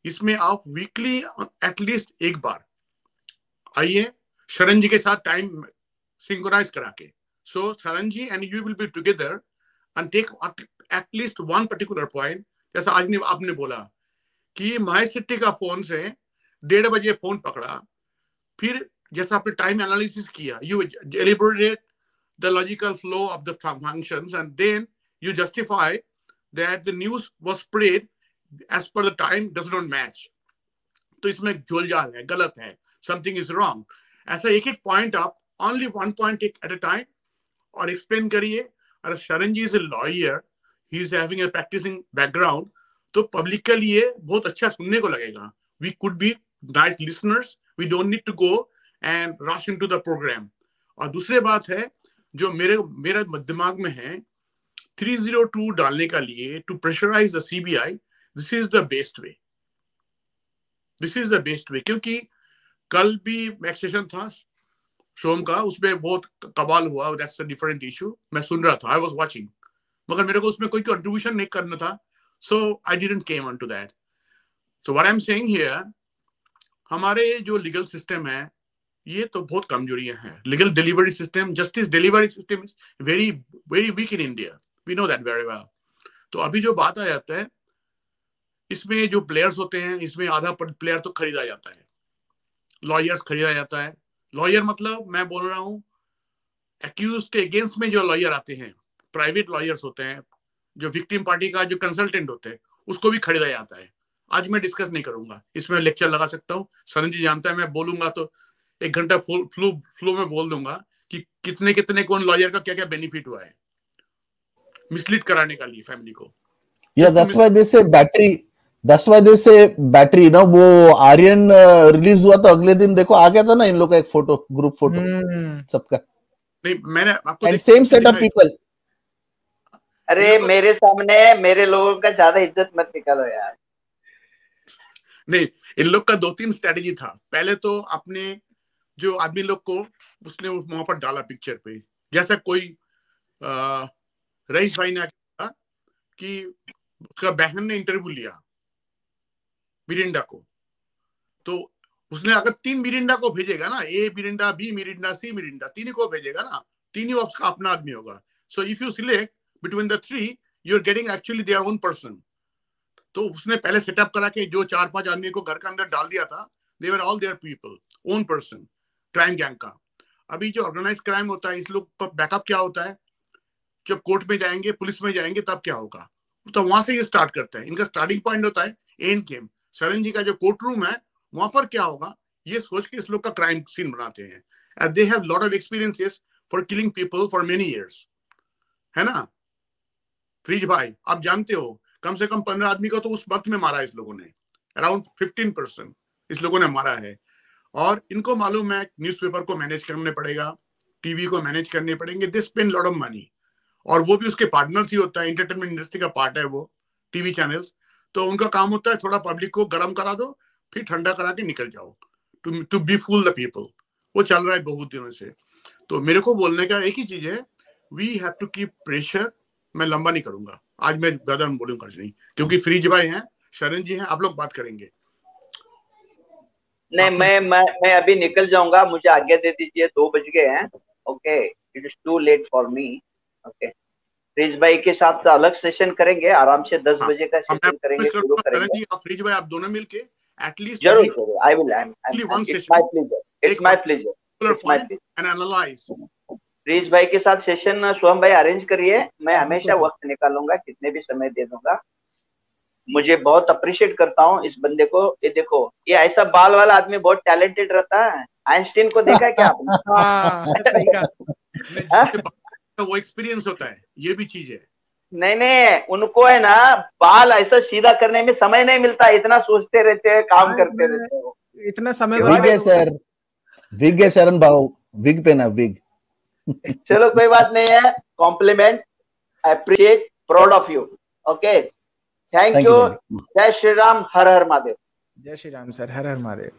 इसमें आप वीकली एटलीस्ट एक बार आइए, शरण जी के साथ टाइम सिंक्रोनाइज करा के। So Sharan ji and you will be together and take at least one particular point जैसा आज ने, आपने बोला कि महेश शेट्टी का फ़ोन से डेढ़ बजे फ़ोन पकड़ा। फिर जैसा आपने टाइम एनालिसिस किया you elaborate the logical flow of the functions, and then you justify that the news was spread as per the time does not match. तो इसमें झोलझाल है, गलत है समथिंग इज़ रॉन्ग ऐसा एक एक पॉइंट आप only one point at a time और एक्सप्लेन करिए। अगर Sharan ji is a lawyer he is having a practicing background तो पब्लिक के लिए बहुत अच्छा सुनने को लगेगा। We could be nice listeners we don't need to go and rush into the program और दूसरी बात है जो मेरे, मेरा दिमाग में है 302 डालने का लिए to pressurise the CBI this is the best way this is the best way क्योंकि कल भी एक सेशन था शोम का, उसमें बहुत कबाल हुआ दैट्स अ डिफरेंट इशू मैं सुन रहा था आई वाज वाचिंग मगर मेरे को उसमें कोई कंट्रीब्यूशन नहीं करना था so I didn't came on to that so what I am saying here हमारे जो लीगल सिस्टम है ये तो बहुत कमजोरियाँ हैं। Legal delivery system justice delivery system is very very weak in India we know that very well तो अभी जो बात आ जाता है, इसमें जो प्लेयर्स होते हैं, इसमें आधा प्लेयर तो खरीदा जाता है। लॉयर्स खरीदा जाता है। लॉयर मतलब मैं बोल रहा हूँ एक्यूज के अगेंस्ट में जो लॉयर आते हैं प्राइवेट लॉयर्स होते हैं, जो विक्टिम पार्टी का जो कंसल्टेंट होते हैं, उसको भी खरीदा जाता है। आज मैं डिस्कस नहीं करूँगा। इसमें लेक्चर लगा सकता हूँ। सरन जी जानता है, मैं बोलूँगा तो एक घंटा फ्लो फ्लो में बोल दूँगा कि कितने कितने कौन लॉयर का क्या क्या बेनिफिट हुआ है। मिसलीड कराने का लिए फैमिली को। या दैट्स व्हाई दे से बैटरी दैट्स व्हाई दे से बैटरी ना वो आर्यन रिलीज़ हुआ तो अगले दिन देखो आ गया था ना इन लोग का एक फ़ोटो ग्रुप फ़ोटो सबका। नहीं मैंने आपको and same set of people अरे मेरे सामने मेरे लोगों का ज़्यादा इज़्ज़त मत निकालो यार। नहीं इन लोग का दो तीन स्ट्रेटेजी था। पहले तो अपने जो आदमी लोग को उसने वहाँ पर डाला पिक्चर पे। जैसा कोई रईस भाई ने कहा कि उसका बहन ने इंटरव्यू लिया, मिरिंडा को। तो उसने अगर तीन मिरिंडा को भेजेगा ना, A Miranda, B Miranda, C Miranda, तीन को भेजेगा ना, तीन ही उसका अपना आदमी होगा। So if you select between the three you are getting actually their own person तो उसने पहले सेटअप करा के जो चार पाँच आदमी को घर के अंदर डाल दिया था their all their people own person crime gang का। अभी जो ऑर्गेनाइज क्राइम होता है, इस लोग का बैकअप क्या होता है? जब कोर्ट में जाएँगे, पुलिस में जाएँगे, तब क्या होगा? तो वहाँ से ये स्टार्ट करते हैं। इनका स्टार्टिंग पॉइंट होता है एंड गेम सरन जी का जो कोर्ट रूम है, वहाँ पर क्या होगा? ये सोच के इस लोग का क्राइम सीन बनाते हैं। And they have lot of experiences for killing people for many years है ना? फ्रीज भाई, आप जानते हो, कम से कम पंद्रह आदमी का तो उस वक्त में मारा इस लोगों ने। अराउंड फिफ्टीन परसेंट इस लोगों ने मारा है। और इनको मालूम है न्यूज़पेपर को मैनेज करने पड़ेगा टीवी को मैनेज करने पड़ेंगे they spend lot of money और वो भी उसके पार्टनर्स ही होता है एंटरटेनमेंट इंडस्ट्री का पार्ट है वो टीवी चैनल्स तो उनका काम होता है, थोड़ा पब्लिक को गर्म करा दो, फिर ठंडा करा के निकल जाओ to to befool the people वो चल रहा है बहुत दिनों से। तो मेरे को बोलने का एक ही चीज़ है we have to keep pressure मैं लंबा नहीं करूँगा। आज मैं ज़्यादा बोलूँगा नहीं, क्योंकि फ्रीज भाई हैं शरण जी हैं, आप लोग बात करेंगे। नहीं मैं मैं मैं अभी निकल जाऊँगा मुझे आज्ञा दे दीजिए दो बज गए हैं okay it is too late for me okay fridge भाई के साथ अलग सेशन करेंगे आराम से दस हाँ, बजे का सेशन करेंगे शुरू करूँगा। करेंगे। जी और भाई आप दोनों मिलके एटलीस्ट ज़रूर ज़रूर I will one it's. My pleasure it's my pleasure it's my point and analyse please भाई के साथ सेशन स्वयं भाई अरेंज करिए मैं हमेशा वक्त निकालूँगा कितने भी समय दे दूँगा। मुझे बहुत अप्रिशिएट करता हूँ इस बंदे को। ये देखो ये ऐसा बाल वाला आदमी बहुत टैलेंटेड रहता है। आइंस्टीन को देखा है क्या आपने? हाँ सही कहा। तो वो एक्सपीरियंस होता है ये भी चीज़ है। नहीं नहीं उनको है ना बाल ऐसा सीधा करने में समय नहीं मिलता इतना सोचते रहते हैं काम करते रहते हैं इतना समय विग है सर। विग है शरण भाव। विग पे ना विग। चलो कोई बात नहीं है। Compliment appreciate proud of you okay Thank, you. you. Jai Shri Ram, Har Har Mahadev. Jai Shri Ram, sir. Har Har Mahadev.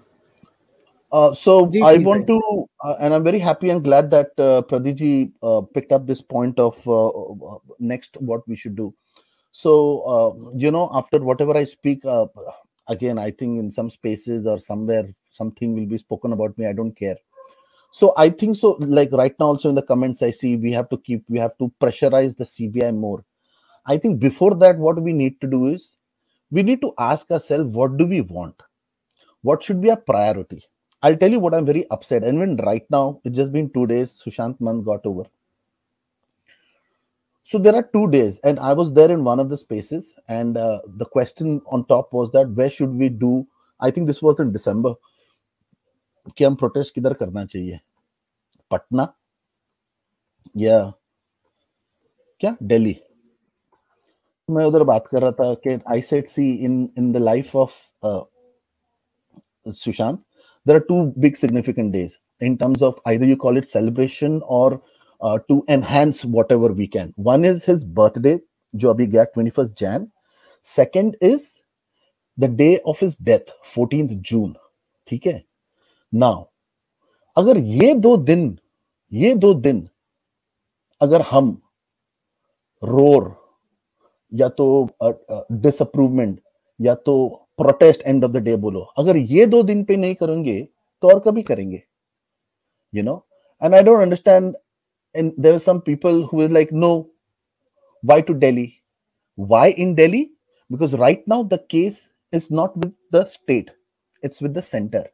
Uh, so I want to, uh, and I'm very happy and glad that uh, Pradiji uh, picked up this point of uh, uh, next what we should do. So uh, you know, after whatever I speak, again, I think in some spaces or somewhere something will be spoken about me. I don't care. So I think so. Like right now, also in the comments, I see we have to keep, we have to pressurize the CBI more. I think before that, what we need to do is we need to ask ourselves, what do we want? What should be our priority? I'll tell you what I'm very upset. And when right now, it's just been two days, Sushant month got over. So there are two days, and I was there in one of the spaces, and uh, the question on top was that where should we do? I think this was in December. कि हम protest किधर करना चाहिए पटना या क्या दिल्ली मैं उधर बात कर रहा था कि I said see in in the life of Sushant there are two big significant days in terms of I do call it celebration और to enhance whatever we can one is his birthday जो अभी गया twenty first Jan second is the day of his death fourteen June ठीक है? Now अगर ये दो दिन, ये दो दिन, अगर हम रोर या तो डिसअप्रूवमेंट या तो protest end of the day बोलो। अगर ये दो दिन पे नहीं करेंगे तो और कभी करेंगे you know and I don't understand and there some people who is like no why to delay why in delay because right now the case is not with the state it's with the centre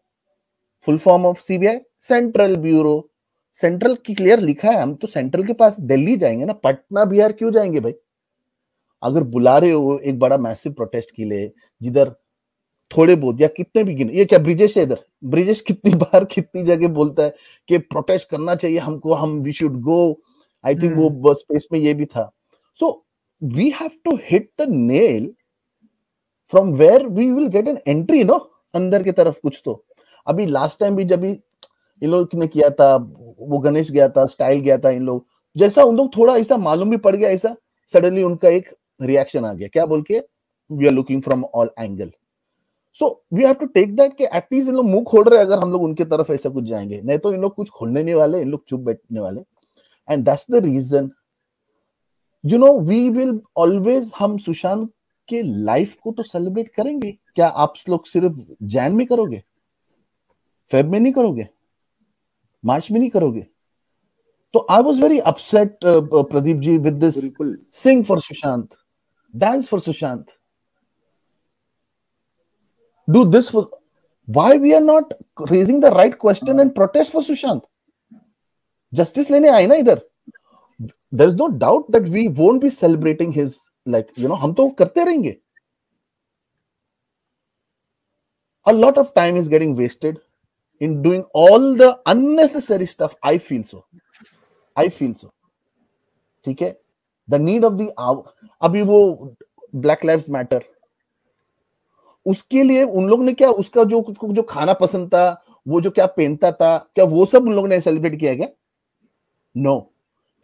full form of CBI Central Bureau Central की clear लिखा है, हम तो central के पास दिल्ली जाएँगे ना, पटना, बिहार क्यों जाएँगे भाई? अगर बुला रहे हो एक बड़ा मैसिव प्रोटेस्ट के लिए जिधर थोड़े बहुत या कितने भी गिने ये क्या ब्रिजेश है इधर? ब्रिजेश कितनी बार कितनी जगह बोलता है कि प्रोटेस्ट करना चाहिए हमको हम we should go I think वो स्पेस में ये भी था। So we have to hit the nail from where we will get an entry no अंदर की तरफ़ कुछ तो। अभी लास्ट टाइम भी जब इन लोग ने किया था वो गणेश गया था स्टाइल गया था इन लोग जैसा उन लोग थोड़ा ऐसा मालूम भी पड़ गया ऐसा सडनली उनका एक रिएक्शन आ गया। क्या बोल के? We are looking from all angle so we have to take that कि एटलीस्ट इन लोग मुँह खोल रहे अगर हम लोग उनके तरफ़ ऐसा कुछ जाएँगे। नहीं तो इन लोग कुछ खोलने नहीं वाले इन लोग चुप बैठने वाले। And that's the reason you know we will always हम सुशांत के लाइफ को तो सेलिब्रेट करेंगे। क्या आप लोग सिर्फ़ जैन में करोगे? फेब में नहीं करोगे? मार्च में नहीं करोगे? तो I was very upset Pradeep ji with this sing for Sushant. dance for Sushant do this for why we are not raising the right question and protest for Sushant justice लेने आए ना इधर there is no doubt that we won't be celebrating his like you know हम तो करते रहेंगे a lot of time is getting wasted in doing all the unnecessary stuff i feel so i feel so ठीक है the need of the अभी वो black live matter उसके लिए उन लोग ने क्या उसका जो उसको जो खाना पसंद था वो जो क्या पहनता था क्या वो सब उन लोगों ने सेलिब्रेट किया क्या? No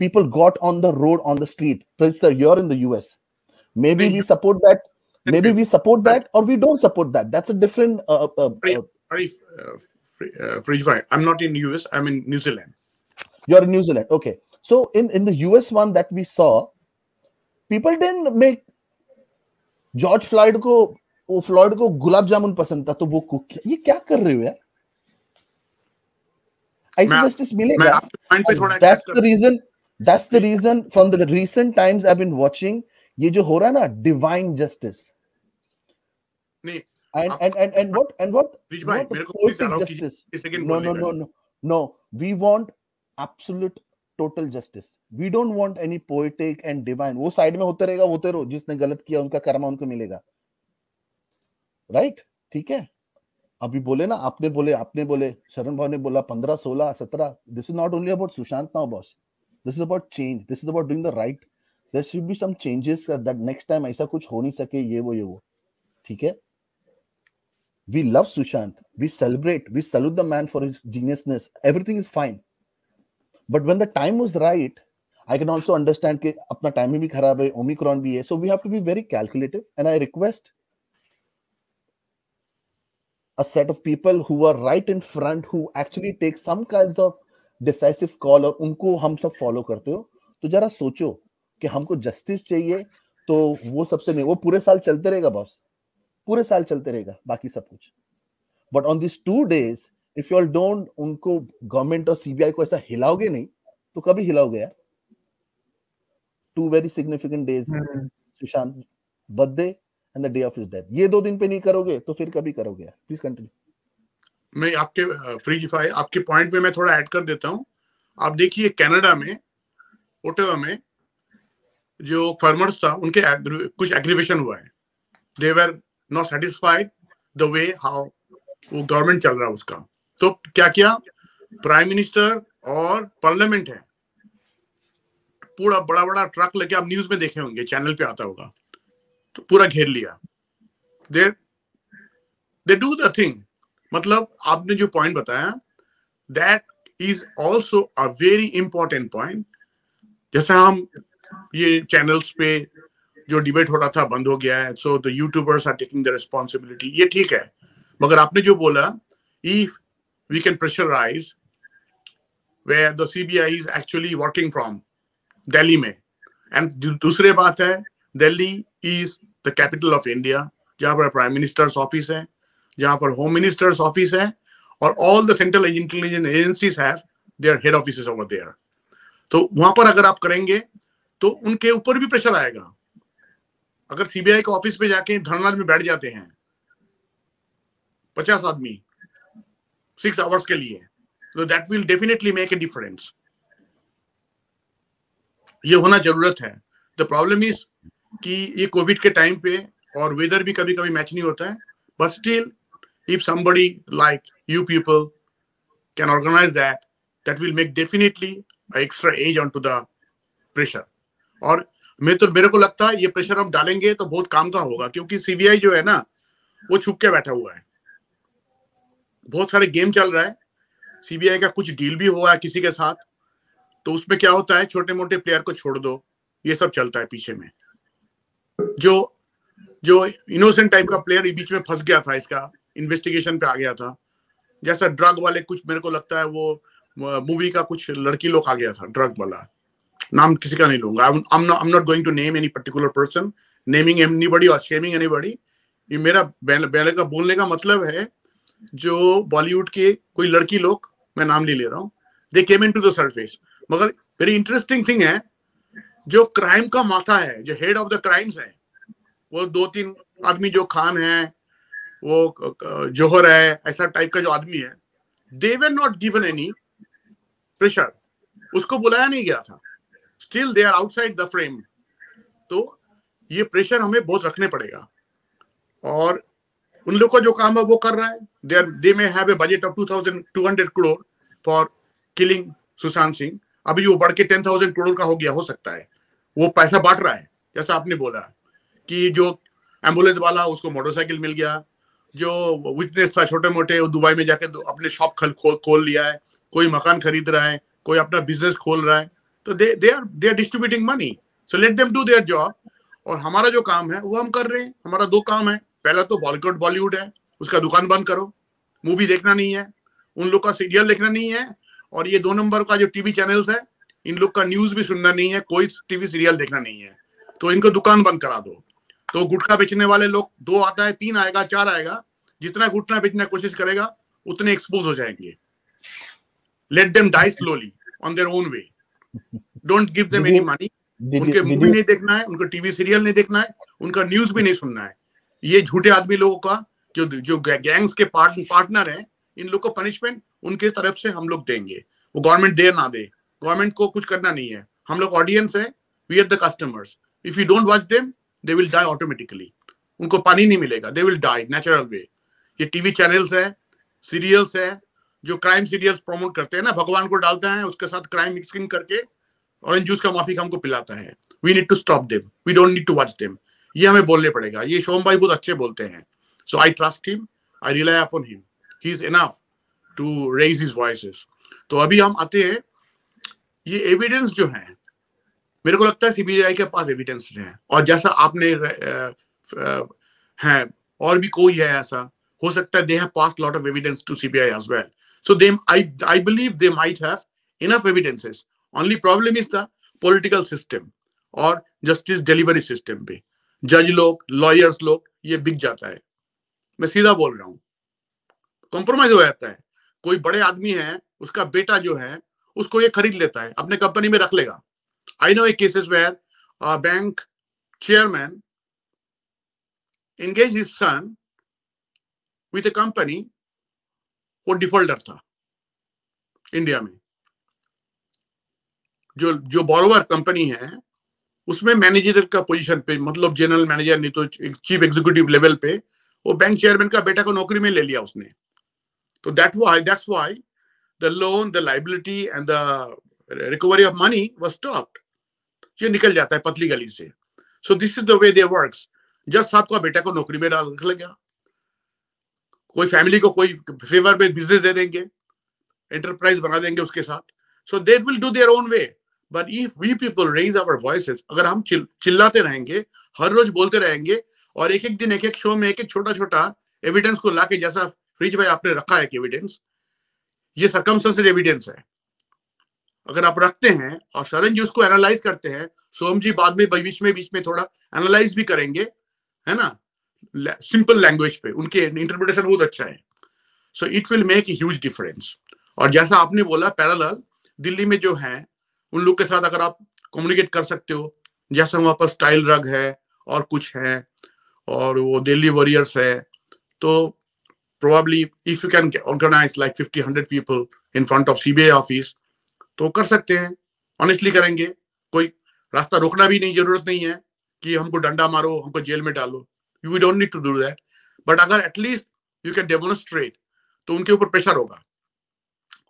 people got on the road on the street sir you in the US may be we support that may be we support that और we don't support that that's different I am not in US I am in New Zealand you're in New Zealand okay so in in the US one that we saw people didn't make George Floyd को वो Floyd को गुलाब जामुन पसंद था तो वो cook किया। ये क्या कर रहे हो यार? ऐसी जस्टिस मिलेगा। That's the reason that's the reason from the recent times I been watching ये जो हो रहा है ना डिवाइन जस्टिस नहीं and and and and what and what को poetic please allow justice? no no no no no we want absolute total justice we don't want any poetic and divine. वो side में होते रहेगा, होते रहो। जिसने गलत किया, उनका कर्मा उनको मिलेगा। Right right? ठीक है? अभी बोले ना, आपने बोले आपने बोले, शरण भाव ने बोला, पंद्रह, सोलह, सत्रह। This is not only about Sushant now boss this is about change this is about doing the right there should be some changes that next time ऐसा कुछ हो नहीं सके, ये वो ये वो। ठीक है? We love sushant. We celebrate. We salute the man for his geniusness. Everything is fine. But when the time was right i can also understand कि अपना टाइम भी खराब है ओमिक्रॉन भी है so we have to be very calculative and i request a set of people who are right in front who actually take some kinds of decisive call और उनको हम सब फॉलो करते हो तो जरा सोचो कि हमको जस्टिस चाहिए तो वो सबसे नहीं वो पूरे साल चलते रहेगा बॉस पूरे साल चलते रहेगा बाकी सब कुछ but on this two days if you all don't उनको गवर्नमेंट और सीबीआई को ऐसा हिलाओगे नहीं तो कभी हिलाओगे यार? Two very significant days Sushant birthday and the day of his death ये दो दिन पे नहीं करोगे तो फिर कभी करोगे यार? प्लीज़ कंटिन्यू मैं आपके फ्री जिफाई आपके पॉइंट पे मैं थोड़ा ऐड कर देता हूँ। आप देखिए कनाडा में ओटेवा में जो फार्मर्स था उनके agri- कुछ एग्रीवेशन हुआ है। They were not satisfied the way how वो गवर्नमेंट चल रहा है उसका। तो क्या किया? प्राइम मिनिस्टर और पार्लियामेंट है। पूरा बड़ा बड़ा ट्रक लेके आप न्यूज़ में देखे होंगे चैनल पे आता होगा। तो पूरा घेर लिया। They they do the thing मतलब आपने जो पॉइंट बताया that is also a very important point जैसे हम ये चैनल्स पे जो डिबेट हो रहा था, बंद हो गया है so the YouTubers are taking the responsibility ये ठीक है। मगर आपने जो बोला if we can pressurise where the CBI is actually working from Delhi में एंड दूसरे बात है Delhi is the capital of India जहाँ पर प्राइम मिनिस्टर्स ऑफ़िस है जहाँ पर होम मिनिस्टर्स ऑफ़िस है और all the central intelligence agencies have their head offices over there तो वहाँ पर अगर आप करेंगे तो उनके ऊपर भी प्रेशर आएगा। अगर सीबीआई के ऑफ़िस पे जाके धरना में बैठ जाते हैं, पचास आदमी सिक्स आवर्स के लिए तो that will definitely make a difference ये होना ज़रूरत है। द प्रॉब्लम इज़ कि ये कोविड के टाइम पे और वेदर भी कभी कभी मैच नहीं होता है। But still if somebody like you people can organise that that will make definitely extra edge on to the pressure और मैं तो मेरे को लगता है ये प्रेशर हम डालेंगे तो बहुत काम का होगा। क्योंकि सीबीआई जो है ना, वो छुप के बैठा हुआ है। बहुत सारे गेम चल रहा है। सीबीआई का कुछ डील भी हुआ है किसी के साथ। तो उसमें क्या होता है छोटे मोटे प्लेयर को छोड़ दो। ये सब चलता है पीछे में। जो जो इनोसेंट टाइप का प्लेयर बीच में फंस गया था, इसका इन्वेस्टिगेशन पे आ गया था। जैसा ड्रग वाले कुछ मेरे को लगता है, वो मूवी का कुछ लड़की लोग आ गया था ड्रग वाला। नाम किसी का नहीं लूँगा। I am not going to name any particular person naming anybody और शेमिंग ये मेरा बेले का बोलने का मतलब है जो बॉलीवुड के कोई लड़की लोग, मैं नाम नहीं ले रहा हूँ they came in to the surface मगर वेरी इंटरेस्टिंग थिंग है, जो क्राइम का माथा है, जो हेड ऑफ़ द क्राइम्स है, वो दो तीन आदमी जो खान है, वो जोहर है, ऐसा टाइप का जो आदमी है they were not given any pressure उसको बुलाया नहीं गया था. Still they are outside the frame तो ये प्रेशर हमें बहुत रखने पड़ेगा. और उन लोग का जो काम है वो कर रहा है। They are they may have a budget of 2200 crore for killing Sushant Singh अभी वो बढ़ के टेन थाउज़ेंड करोड़ का हो गया, हो सकता है। वो पैसा बांट रहा है, जैसा आपने बोला कि जो एंबुलेंस वाला, उसको मोटरसाइकिल मिल गया। जो विटनेस था छोटे मोटे वो दुबई में जाके अपने शॉप खोल खोल लिया है। कोई मकान खरीद रहा है, कोई अपना बिज़नेस खोल रहा है। तो they they are they are distributing money so let them do their job और हमारा जो काम है, वो हम कर रहे हैं। हमारा दो काम है। पहला तो बॉलीवुड बॉलीवुड है उसका दुकान बंद करो मूवी देखना नहीं है उन लोग का सीरियल देखना नहीं है और ये दो नंबर का जो टीवी चैनल्स है इन लोग का न्यूज़ भी सुनना नहीं है कोई टीवी सीरियल देखना नहीं है। तो इनको दुकान बंद करा दो। तो गुटखा बेचने वाले लोग दो आता है तीन आएगा चार आएगा जितना गुटखा बेचने की कोशिश करेगा उतने एक्सपोज हो जाएँगे। Let them die slowly on their own way don't give them any money उनके मूवी नहीं देखना है उनका टीवी सीरियल नहीं देखना है उनका न्यूज़ भी नहीं सुनना है। ये झूठे आदमी लोगों का जो जो गैंग्स के पार्ट, पार्टनर हैं इन लोग को पनिशमेंट उनके तरफ़ से हम लोग देंगे। वो गवर्नमेंट दे ना दे। गवर्नमेंट को कुछ करना नहीं है। हम लोग ऑडियंस है we are the customers if you don't watch them they will die automatically उनको पानी नहीं मिलेगा। They will die natural way ये टीवी चैनल्स है सीरियल्स है जो क्राइम सीरियल्स प्रमोट करते हैं ना भगवान को डालते हैं उसके साथ क्राइम मिक्सिंग करके ऑरेंज जूस का माफ़ी हमको पिलाता है। We need to stop them we don't need to watch them ये हमें बोलने पड़ेगा। ये शोम भाई बहुत अच्छे बोलते हैं। So I trust him I rely upon him he is enough to raise his voices तो अभी हम आते हैं। ये एविडेंस जो है, मेरे को लगता है सीबीआई के पास एविडेंस है। और जैसा आपने है, और भी कोई है ऐसा, हो सकता है they have pass lot of evidence to CBI as well so they I I believe they might have enough evidences only problem is the political system और जस्टिस डिलीवरी सिस्टम पे। जज लोग लॉयर्स लोग, ये बिक जाता है। मैं सीधा बोल रहा हूँ। कॉम्प्रोमाइज हो जाता है। कोई बड़े आदमी है, उसका बेटा जो है, उसको ये खरीद लेता है, अपने कंपनी में रख लेगा। I know a cases where bank chairman engage his son with a company वो डिफॉल्टर था इंडिया में। जो जो बोरोवर कंपनी है उसमें मैनेजर का पोजीशन पे मतलब जनरल मैनेजर नहीं तो चीफ एग्जीक्यूटिव लेवल पे, वो बैंक चेयरमैन का बेटा को नौकरी में ले लिया उसने। तो that why that's why the loan the liability and the recovery of money was stopped ये निकल जाता है पतली गली से। So this is the way they works जज साहब का बेटा को नौकरी में डाल रख गया कोई फैमिली को कोई फेवर में बिज़नेस दे देंगे। एंटरप्राइज बना देंगे उसके साथ। So they will do their own way but if we people raise our voices अगर हम चिल, चिल्लाते रहेंगे हर रोज बोलते रहेंगे और एक एक दिन एक एक शो में एक एक छोटा छोटा एविडेंस को लाके जैसा फ्रिज भाई आपने रखा है एविडेंस ये सरकमस्टेंसेस एविडेंस है। अगर आप रखते हैं और शरण जी उसको एनालाइज करते हैं सोम जी बाद में बीच में बीच में थोड़ा एनालाइज भी करेंगे है ना? सिंपल लैंग्वेज पे उनके इंटरप्रिटेशन बहुत अच्छा है। So it will make huge difference और जैसा आपने बोला पैरेलल दिल्ली में जो है उन लोग के साथ अगर आप कम्युनिकेट कर सकते हो, जैसे वहाँ पर स्टाइल रग है और कुछ है, और वो दिल्ली वॉरियर्स है तो probably if you can organize like 50 100 people in front of CBI office तो कर सकते हैं। ऑनेस्टली करेंगे, कोई रास्ता रोकना भी नहीं, ज़रूरत नहीं है कि हमको डंडा मारो, हमको जेल में डालो। You don't need to do that but अगर at least you can demonstrate तो उनके ऊपर प्रेशर होगा।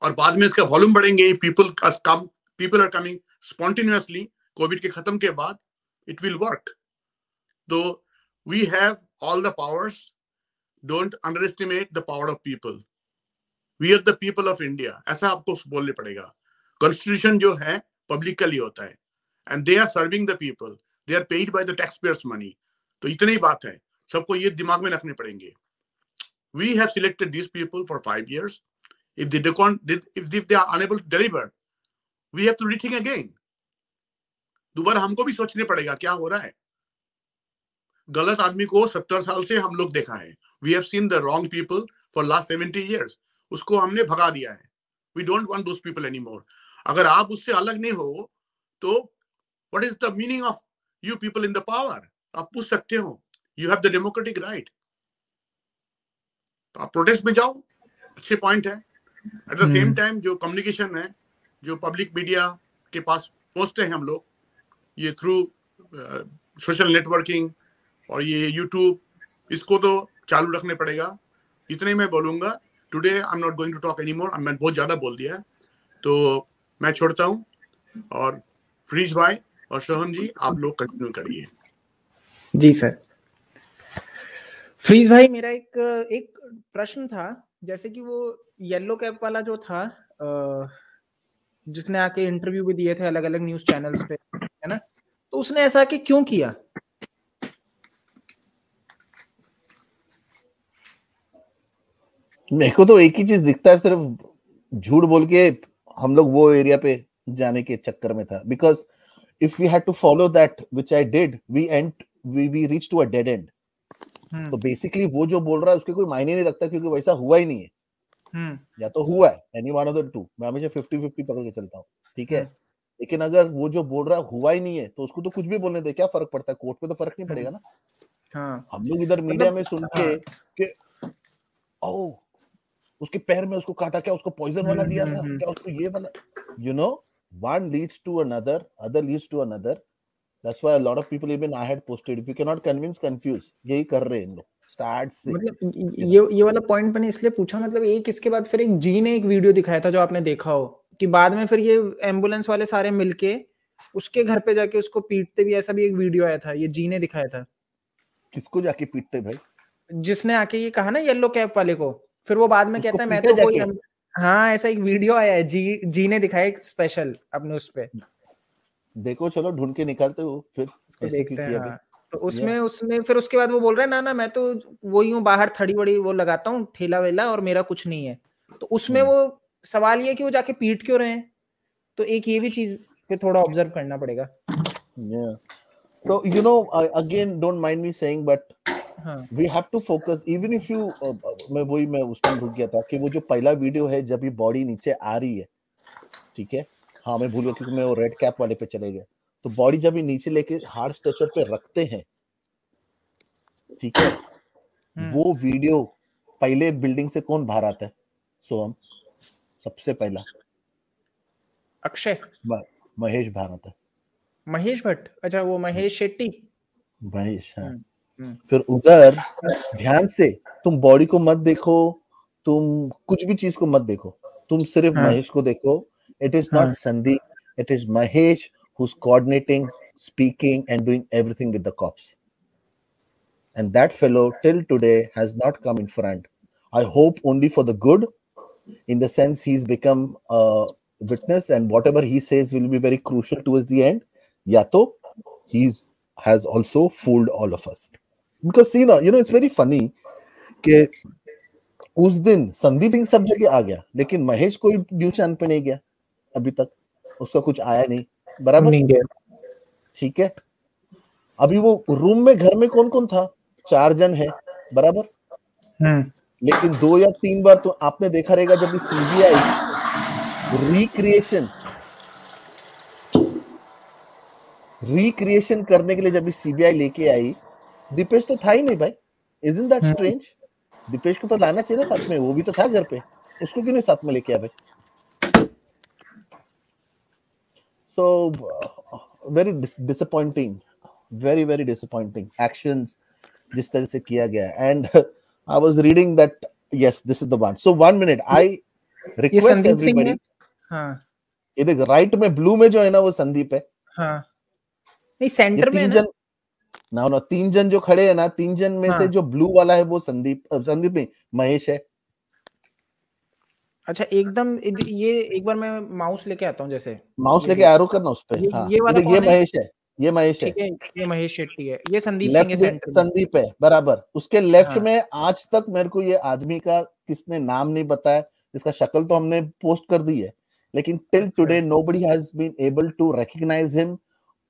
और बाद में इसका वॉल्यूम बढ़ेंगे people come people are coming spontaneously Covid के खत्म के बाद इट विल वर्क तो we have all the powers don't underestimate the power of people we are the people of India ऐसा आपको बोलने पड़ेगा। कॉन्स्टिट्यूशन जो है पब्लिक का लिए होता है। And they are serving the people they are paid by the tax payers money तो इतनी ही बात है। सबको ये दिमाग में रखने पड़ेंगे। We have selected this people for five years if they if if they are unable to we have to rethink again. दोबारा हमको भी सोचने पड़ेगा क्या हो रहा है? गलत आदमी को सत्तर साल से हम लोग देखा है। We have seen the wrong people for last seventy years उसको हमने भगा दिया है। We don't want those people any more अगर आप उससे अलग नहीं हो तो what is the meaning of you people in the power आप पूछ सकते हो। You have the democratic right तो आप प्रोटेस्ट में जाओ। अच्छे पॉइंट है। एट द सेम टाइम जो कम्युनिकेशन है जो पब्लिक मीडिया के पास पहुँचते हैं हम लोग, ये थ्रू सोशल नेटवर्किंग और ये यूट्यूब इसको तो चालू रखने पड़ेगा। इतने मैं बोलूँगा today I am not going to talk any more मैंने बहुत ज़्यादा बोल दिया है। तो मैं छोड़ता हूँ और फ्रीज भाई और सोहन जी, आप लोग कंटिन्यू करिए। जी सर। फ्रीज भाई, मेरा एक एक प्रश्न था, जैसे कि वो येलो कैप वाला जो था जिसने आके इंटरव्यू भी दिए थे अलग अलग न्यूज़ चैनल्स पे है ना? तो उसने ऐसा आके क्यों किया? मेरे को तो एक ही चीज़ दिखता है सिर्फ़ झूठ बोल के हम लोग वो एरिया पे जाने के चक्कर में था। Because if we had to follow that which I did we and we we reach to a dead end तो बेसिकली वो जो बोल रहा है उसके कोई मायने नहीं रखता क्योंकि वैसा हुआ ही नहीं है। या तो हुआ है any one of the two मैं हमेशा 50 50 पकड़ के चलता हूँ ठीक है? हम्म। लेकिन अगर वो जो बोल रहा है हुआ ही नहीं है तो उसको तो कुछ भी बोलने दे क्या फ़र्क पड़ता है? कोर्ट पे तो फ़र्क नहीं पड़ेगा ना। हाँ। हम लोग इधर मीडिया मतलब में सुन के हाँ। कि ओ उसके पैर में उसको काटा क्या उसको पॉइजन वाला दिया था? क्या उसको ये वाला you know one leads to another other leads to another. That's why a lot of people even i had posted if you cannot convince confuse. यही कर रहे हैं इन लोग। स्टार्ट से मतलब ये ये वाला पॉइंट मैंने इसलिए पूछा मतलब एक इसके बाद फिर एक जी ने एक वीडियो दिखाया था जो आपने देखा हो कि बाद में फिर ये एंबुलेंस वाले सारे मिलके उसके घर पे जाके उसको पीटते भी ऐसा भी एक वीडियो आया था ये जी ने दिखाया था। किसको जाके पीटते भाई? जिसने आके ये कहा ना येलो कैप वाले को फिर वो बाद में कहता है मैं तो कोई हाँ ऐसा एक वीडियो आया है जी जी ने दिखाया एक स्पेशल अपने उस पे। देखो चलो ढूंढ के निकालते हो फिर देखते हैं हाँ। तो उसमें उसने फिर उसके बाद वो बोल रहा है ना ना मैं तो वही हूँ बाहर थड़ी बड़ी वो लगाता हूँ ठेला वेला और मेरा कुछ नहीं है। तो उसमें हम्म। वो सवाल ये कि वो जाके पीट क्यों रहे हैं? तो एक ये भी चीज़ पे थोड़ा ऑब्ज़र्व करना पड़ेगा। So you know uh, again don't mind me saying but we have to focus even if you मैं वही मैं उस टाइम रुक गया था कि वो जो पहला वीडियो है जब ये बॉडी नीचे आ रही है ठीक है? हाँ मैं भूल गया क्योंकि मैं वो रेड कैप वाले पे चले गया। तो बॉडी जब नीचे लेके हार्ड स्ट्रेचर पे रखते हैं ठीक है हम्म। वो वीडियो पहले बिल्डिंग से कौन बाहर आता है? सोहम सबसे पहला। अक्षय। महेश बाहर आता है। महेश भट्ट। अच्छा वो महेश शेट्टी। महेश हाँ। हम्म। हम्म। फिर उधर ध्यान से तुम बॉडी को मत देखो तुम कुछ भी चीज़ को मत देखो तुम सिर्फ़ हाँ. महेश को देखो। It is not Sandeep it is Mahesh who's coordinating, speaking, and doing everything with the cops. And that fellow, till today, has not come in front. I hope only for the good, in the sense he's become a witness, and whatever he says will be very crucial towards the end. Yato, he's has also fooled all of us. Because see now, you know, it's very funny कि उस दिन संदीप इन सब जगह आ गया लेकिन महेश कोई news channel पे नहीं गया अभी तक उसका कुछ आया नहीं बराबर? ठीक है। अभी वो रूम में घर में कौन कौन था? चार जन है बराबर? हम्म। लेकिन दो या तीन बार तो आपने देखा रहेगा जब सीबीआई रिक्रिएशन रिक्रिएशन करने के लिए जब सीबीआई लेके आई दीपेश तो था ही नहीं भाई। Is in that. Strange Deepesh को तो लाना चाहिए ना साथ में वो भी तो था घर पे। उसको क्यों नहीं साथ में लेके आया भाई? So very disappointing very very disappointing actions जिस तरह से किया गया. And I was reading that yes this is the one so one minute I request everybody हाँ. ये देख राइट में ब्लू में जो है ना वो संदीप है। हाँ. नहीं सेंटर में ना? ना ना तीन जन जो खड़े हैं ना तीन जन में हाँ. से। जो ब्लू वाला है वो संदीप संदीप नहीं महेश है। अच्छा एकदम ये एक बार मैं माउस लेके आता हूँ जैसे। माउस लेके एरो करना उस पे ये हाँ। ये वाला ये महेश है ये महेश है। ये महेश शेट्टी है। ये संदीप सिंह है संदीप है बराबर। उसके लेफ़्ट हाँ। में आज तक मेरे को ये आदमी का किसने नाम नहीं बताया इसका शक्ल तो हमने पोस्ट कर दी है। लेकिन till today nobody has been able to recognise him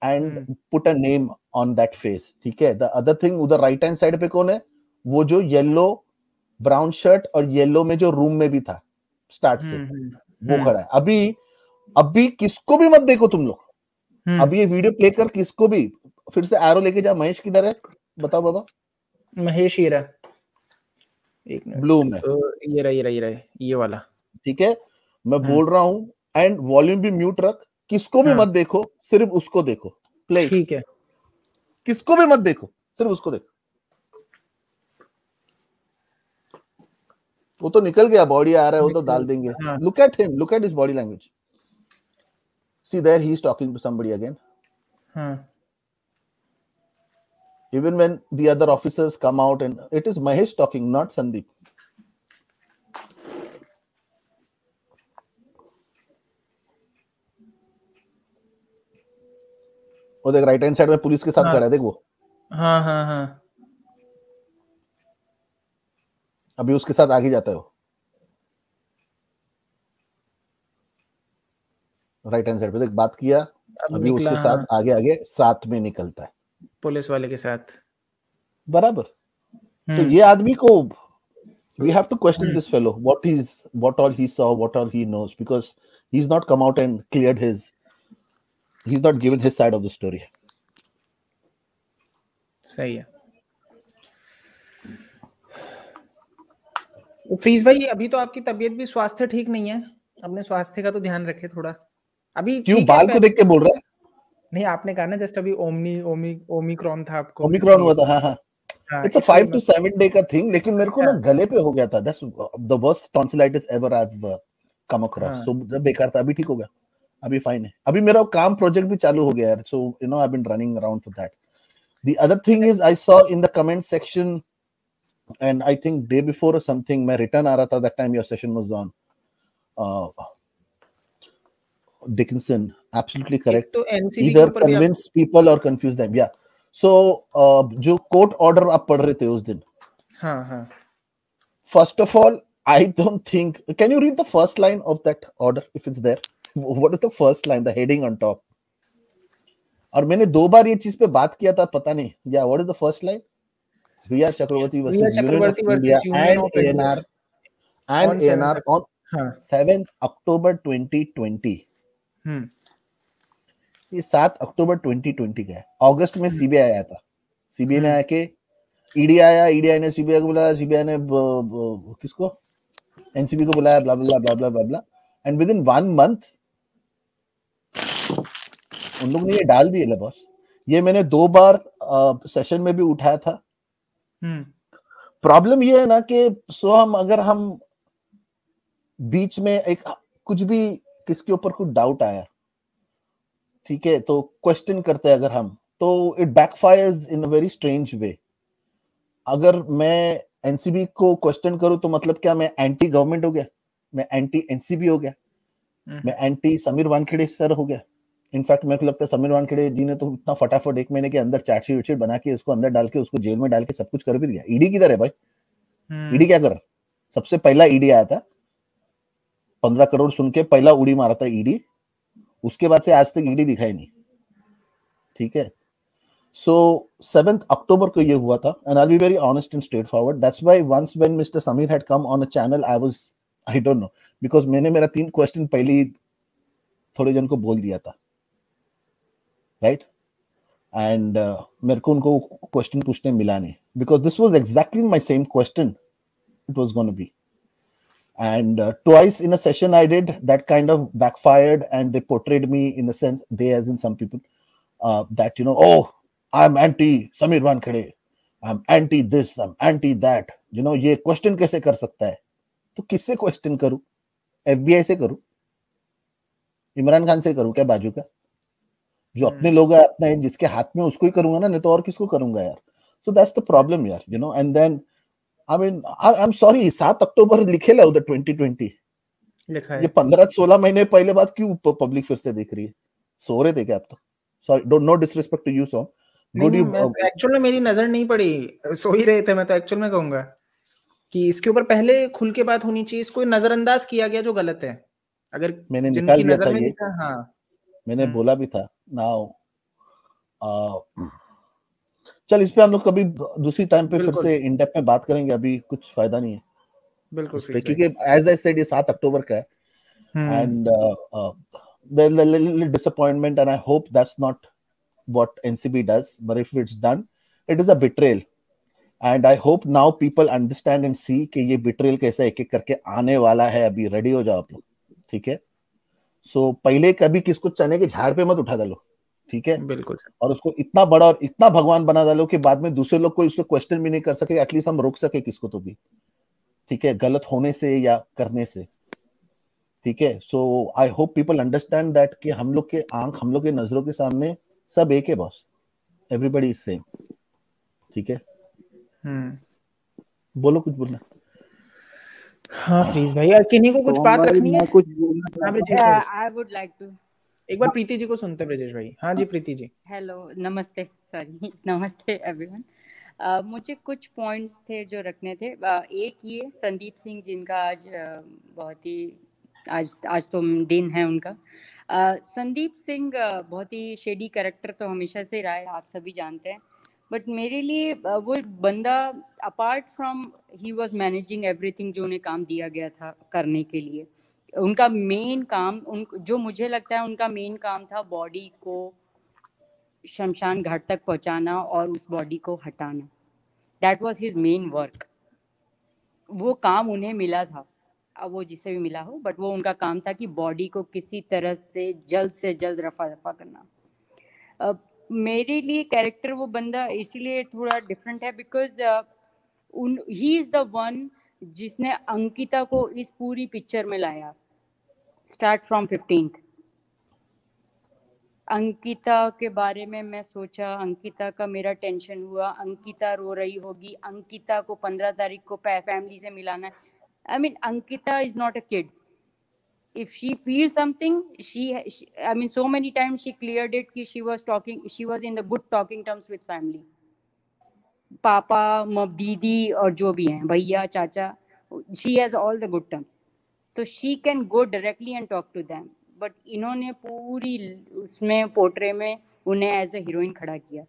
and put a name on that face ठीक है? द अदर थिंग उधर राइट हैंड साइड पे कौन है? वो जो येलो ब्राउन शर्ट और येलो में जो रूम में भी था। स्टार्ट से। हम्म हम्म वो हम्म। खड़ा है। अभी अभी किसको भी मत देखो तुम लोग। हम्म। अभी ये वीडियो प्ले कर किसको भी। फिर से एरो लेके जा महेश किधर है? बताओ बाबा। महेश हीरा एक मिनट। ब्लू में। तो ये रहा ये रहा ये रहा ये वाला। ठीक है? मैं हम्म बोल रहा हूँ। एंड वॉल्यूम भी म्यूट रख। किसको भी हाँ। मत देखो। सिर्फ़ उसको देखो। प्ले ठीक है। किसको भी मत देखो। सिर्फ़ उसको देखो। वो तो निकल गया बॉडी आ रहा है वो तो डाल देंगे। Look at him look at his body language see there he is talking to somebody again even when the other officers come out and it is mahesh talking not sandeep. वो देख right hand side में police के साथ हाँ। खड़ा है देख वो। हाँ हाँ हाँ। अभी उसके साथ आगे जाता है वो राइट हैंड साइड पे देख बात किया अभी उसके साथ हाँ आगे आगे साथ में निकलता है पुलिस वाले के साथ बराबर तो हम्म ये आदमी को we have to question hmm this fellow what he's what all he saw what all he knows because he's not come out and cleared his he's not given his side of the story सही है freeze भाई अभी तो आपकी तबीयत भी स्वास्थ्य ठीक नहीं है। अपने स्वास्थ्य का तो ध्यान रखे थोड़ा। अभी क्यों बाल को देख के बोल रहा है? नहीं आपने कहा ना जस्ट अभी ओमनी ओमी ओमिक्रॉन था आपको। ओमिक्रॉन हुआ था हाँ हाँ। It's a five to seven day का थिंग लेकिन मेरे को ना हाँ। गले पे हो गया था। That's the worst tonsillitis ever I have come across so बेकार था अभी ठीक हो गया। अभी फाइन है। अभी मेरा काम प्रोजेक्ट भी चालू हो गया है so you know I have been running around for that the other thing is I saw in the comment section and I think day before or something, my return आ रहा था that time your session was on. Uh, Dickinson, absolutely एक correct. तो NCB के Either ऊपर भी आप convince people or confuse them. Yeah. So uh, जो court order आप पढ़ रहे थे उस दिन. हाँ हाँ First of all, I don't think. Can you read the first line of that order if it's there? What is the first line? The heading on top. और मैंने दो बार ये चीज़ पे बात किया था पता नहीं या what is the first line Rhea Chakraborty union and of India ANR and ANR on हाँ 7 अक्टूबर 2020 हम्म ये 7 अक्टूबर 2020 का है। अगस्त में सीबीआई आया था। सीबीआई ने हम्म आके ईडी आया ईडीआई ने सीबीआई को बुलाया सीबीआई ने किसको? एनसीबी को बुलाया blah blah blah blah blah and within one month उन लोग ने ये डाल दिए बॉस ये मैंने दो बार सेशन में भी उठाया था। प्रॉब्लम ये है ना कि सो हम अगर हम बीच में एक कुछ भी किसके ऊपर कुछ डाउट आया ठीक है तो क्वेश्चन करते हैं अगर हम तो it backfires in a very strange way अगर मैं एनसीबी को क्वेश्चन करूँ तो मतलब क्या मैं एंटी गवर्नमेंट हो गया? मैं एंटी एनसीबी हो गया? हम्म। मैं एंटी समीर वानखेड़े सर हो गया? इनफैक्ट मेरे को लगता है समीर वानखेड़े जी ने तो इतना फटाफट एक महीने के अंदर चार्जशीट वीटशीट बना के उसको अंदर डाल के उसको जेल में डाल के सब कुछ कर भी दिया। ईडी किधर है भाई? हम्म, ईडी क्या कर रहा सबसे पहला ईडी आया था। पंद्रह करोड़ सुन के पहला उड़ी मारा था ईडी उसके बाद से आज तक ईडी दिखाई नहीं। ठीक है? सो सेवेंथ अक्टूबर को ये हुआ था and I be very honest and straightforward that's why once when mister Sameer had come on a channel I was I don't know because मैंने मेरा तीन क्वेश्चन पहले ही थोड़े जन को बोल दिया था। राइट एंड मेरे को उनको क्वेश्चन पूछने मिला नहीं। Because this was exactly my same question it was gone be and twice in session I did that kind of backfired and they portrayed me in dense they as in simple that you know oh I am anti Sameer one खड़े I am anti this I am anti that you know ये question कैसे कर सकता है? तो किससे question करूँ? F B I से करूँ? इमरान खान से करूँ क्या बाजू का? जो अपने लोग हैं अपना है जिसके हाथ में उसको ही करूँगा ना नहीं तो और किसको करूँगा यार? सो दैट्स द प्रॉब्लम यार you know and then I mean I am sorry सात अक्टूबर लिखे ला उधर 2020 लिखा ये पंद्रह सोलह महीने पहले बात क्यों पब्लिक फिर से देख रही है? सो रहे थे क्या आप तो? Sorry don't no disrespect to you so good you actual में मेरी नज़र नहीं पड़ी। सो ही रहे थे मैं तो एक्चुअल में कहूँगा कि इसके ऊपर पहले खुल के बात होनी चाहिए इसको नजरअंदाज किया गया जो गलत है। अगर मैंने निकाल दिया था ये। हाँ। मैंने हम्म। बोला भी था। नाउ uh, चल इस पे हम लोग कभी दूसरी टाइम पे फिर से इंडेप में बात करेंगे अभी कुछ फ़ायदा नहीं है। बिल्कुल क्योंकि एज आई सेड ये 7 अक्टूबर का है। And there is little disappointment and I hope that's not what NCB does but if it's done it is a betrayal and I hope now people understand and see कि ये betrayal कैसे एक-एक करके आने वाला है। अभी रेडी हो जाओ आप लोग ठीक है? सो पहले कभी किसको चने के झाड़ पे मत उठा डालो ठीक है? बिल्कुल और उसको इतना बड़ा और इतना भगवान बना डालो कि बाद में दूसरे लोग कोई उसको क्वेश्चन भी नहीं कर सके एटलीस्ट हम रोक सके किसको तो भी ठीक है? गलत होने से या करने से ठीक है? So I hope people understand that कि हम लोग के आँख हम लोग के नज़रों के सामने सब एक है बॉस एवरीबडी इज़ सेम ठीक है? हम्म। बोलो कुछ बोलना। हाँ फ्रीज भाई यार किन्हीं को कुछ तो बात रखनी है? कुछ हाँ हूँ। भाई। आई वुड लाइक टू एक बार प्रीति जी को सुनते हैं ब्रिजेश भाई। हाँ जी प्रीति जी। हेलो नमस्ते सॉरी नमस्ते एवरीवन Uh, मुझे कुछ पॉइंट्स थे जो रखने थे। Uh, एक ये संदीप सिंह जिनका आज uh, बहुत ही आज आज तो दिन है उनका। संदीप सिंह बहुत ही शेडी कैरेक्टर तो हमेशा से रहा है आप सभी जानते हैं। बट मेरे लिए वो बंदा apart from he was managing everything जो उन्हें काम दिया गया था करने के लिए, उनका मेन काम, उन, जो मुझे लगता है उनका मेन काम था बॉडी को शमशान घाट तक पहुंचाना और उस बॉडी को हटाना। That was his main work वो काम उन्हें मिला था। अब वो जिसे भी मिला हो बट वो उनका काम था कि बॉडी को किसी तरह से जल्द से जल्द रफा दफ़ा करना। अब मेरे लिए कैरेक्टर वो बंदा इसीलिए थोड़ा डिफरेंट है बिकॉज़ उन ही इज़ द वन जिसने अंकिता को इस पूरी पिक्चर में लाया। स्टार्ट फ्रॉम फिफ्टींथ अंकिता के बारे में मैं सोचा, अंकिता का मेरा टेंशन हुआ, अंकिता रो रही होगी, अंकिता को पंद्रह तारीख को फैमिली से मिलाना I mean Ankita is not a kid if she feels something she, she i mean so many times she cleared it she was talking she was in the good talking terms with family. पापा दीदी और जो भी हैं भैया चाचा she has all the good terms तो she can go directly and talk to them but इन्होंने पूरी उसमें पोर्ट्रे में उन्हें एज ए हीरोइन खड़ा किया।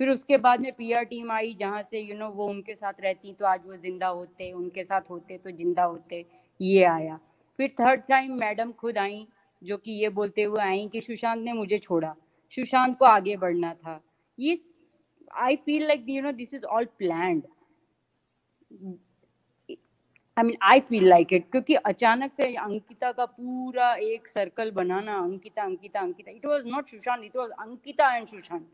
फिर उसके बाद में पीआर टीम आई जहाँ से यू you नो know, वो उनके साथ रहती तो आज वो ज़िंदा होते उनके साथ होते तो ज़िंदा होते ये आया। फिर थर्ड टाइम मैडम खुद आई, जो कि ये बोलते हुए आई कि सुशांत ने मुझे छोड़ा। सुशांत को आगे बढ़ना था। ये I feel like you know this is all planned I mean I feel like it क्योंकि अचानक से अंकिता का पूरा एक circle banana, Ankita Ankita Ankita. It was not Sushant it was Ankita and Sushant.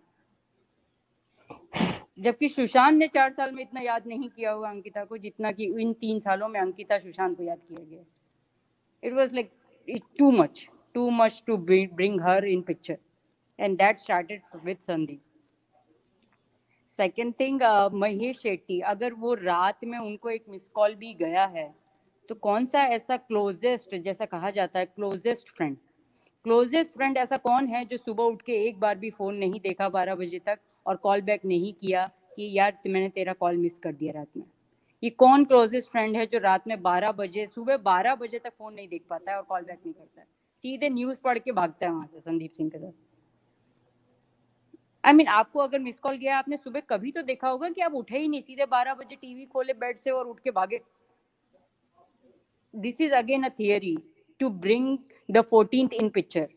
जबकि सुशांत ने चार साल में इतना याद नहीं किया हुआ अंकिता को, जितना कि इन तीन सालों में अंकिता सुशांत को याद किया गया। It was like too much too much to bring her in picture. And that started with Sandeep. Second thing Mahesh Shetty अगर वो रात में उनको एक मिस कॉल भी गया है तो कौन सा ऐसा क्लोजेस्ट जैसा कहा जाता है क्लोजेस्ट फ्रेंड क्लोजेस्ट फ्रेंड ऐसा कौन है जो सुबह उठ के एक बार भी फ़ोन नहीं देखा बारह बजे तक और कॉल बैक नहीं किया कि यार, मैंने तेरा कॉल मिस कर दिया रात में? ये कौन क्लोजेस्ट फ्रेंड है जो रात में बारह बजे सुबह बारह बजे तक फ़ोन नहीं देख पाता है और कॉल बैक नहीं करता है। सीधे न्यूज़ पढ़ के भागता है वहाँ से संदीप सिंह के साथ। आई I मीन mean, आपको अगर मिस कॉल गया आपने सुबह कभी तो देखा होगा कि आप उठे ही नहीं सीधे बारह बजे टीवी खोले बेड से और उठ के भागे। This is again a theory to bring the fourteenth in picture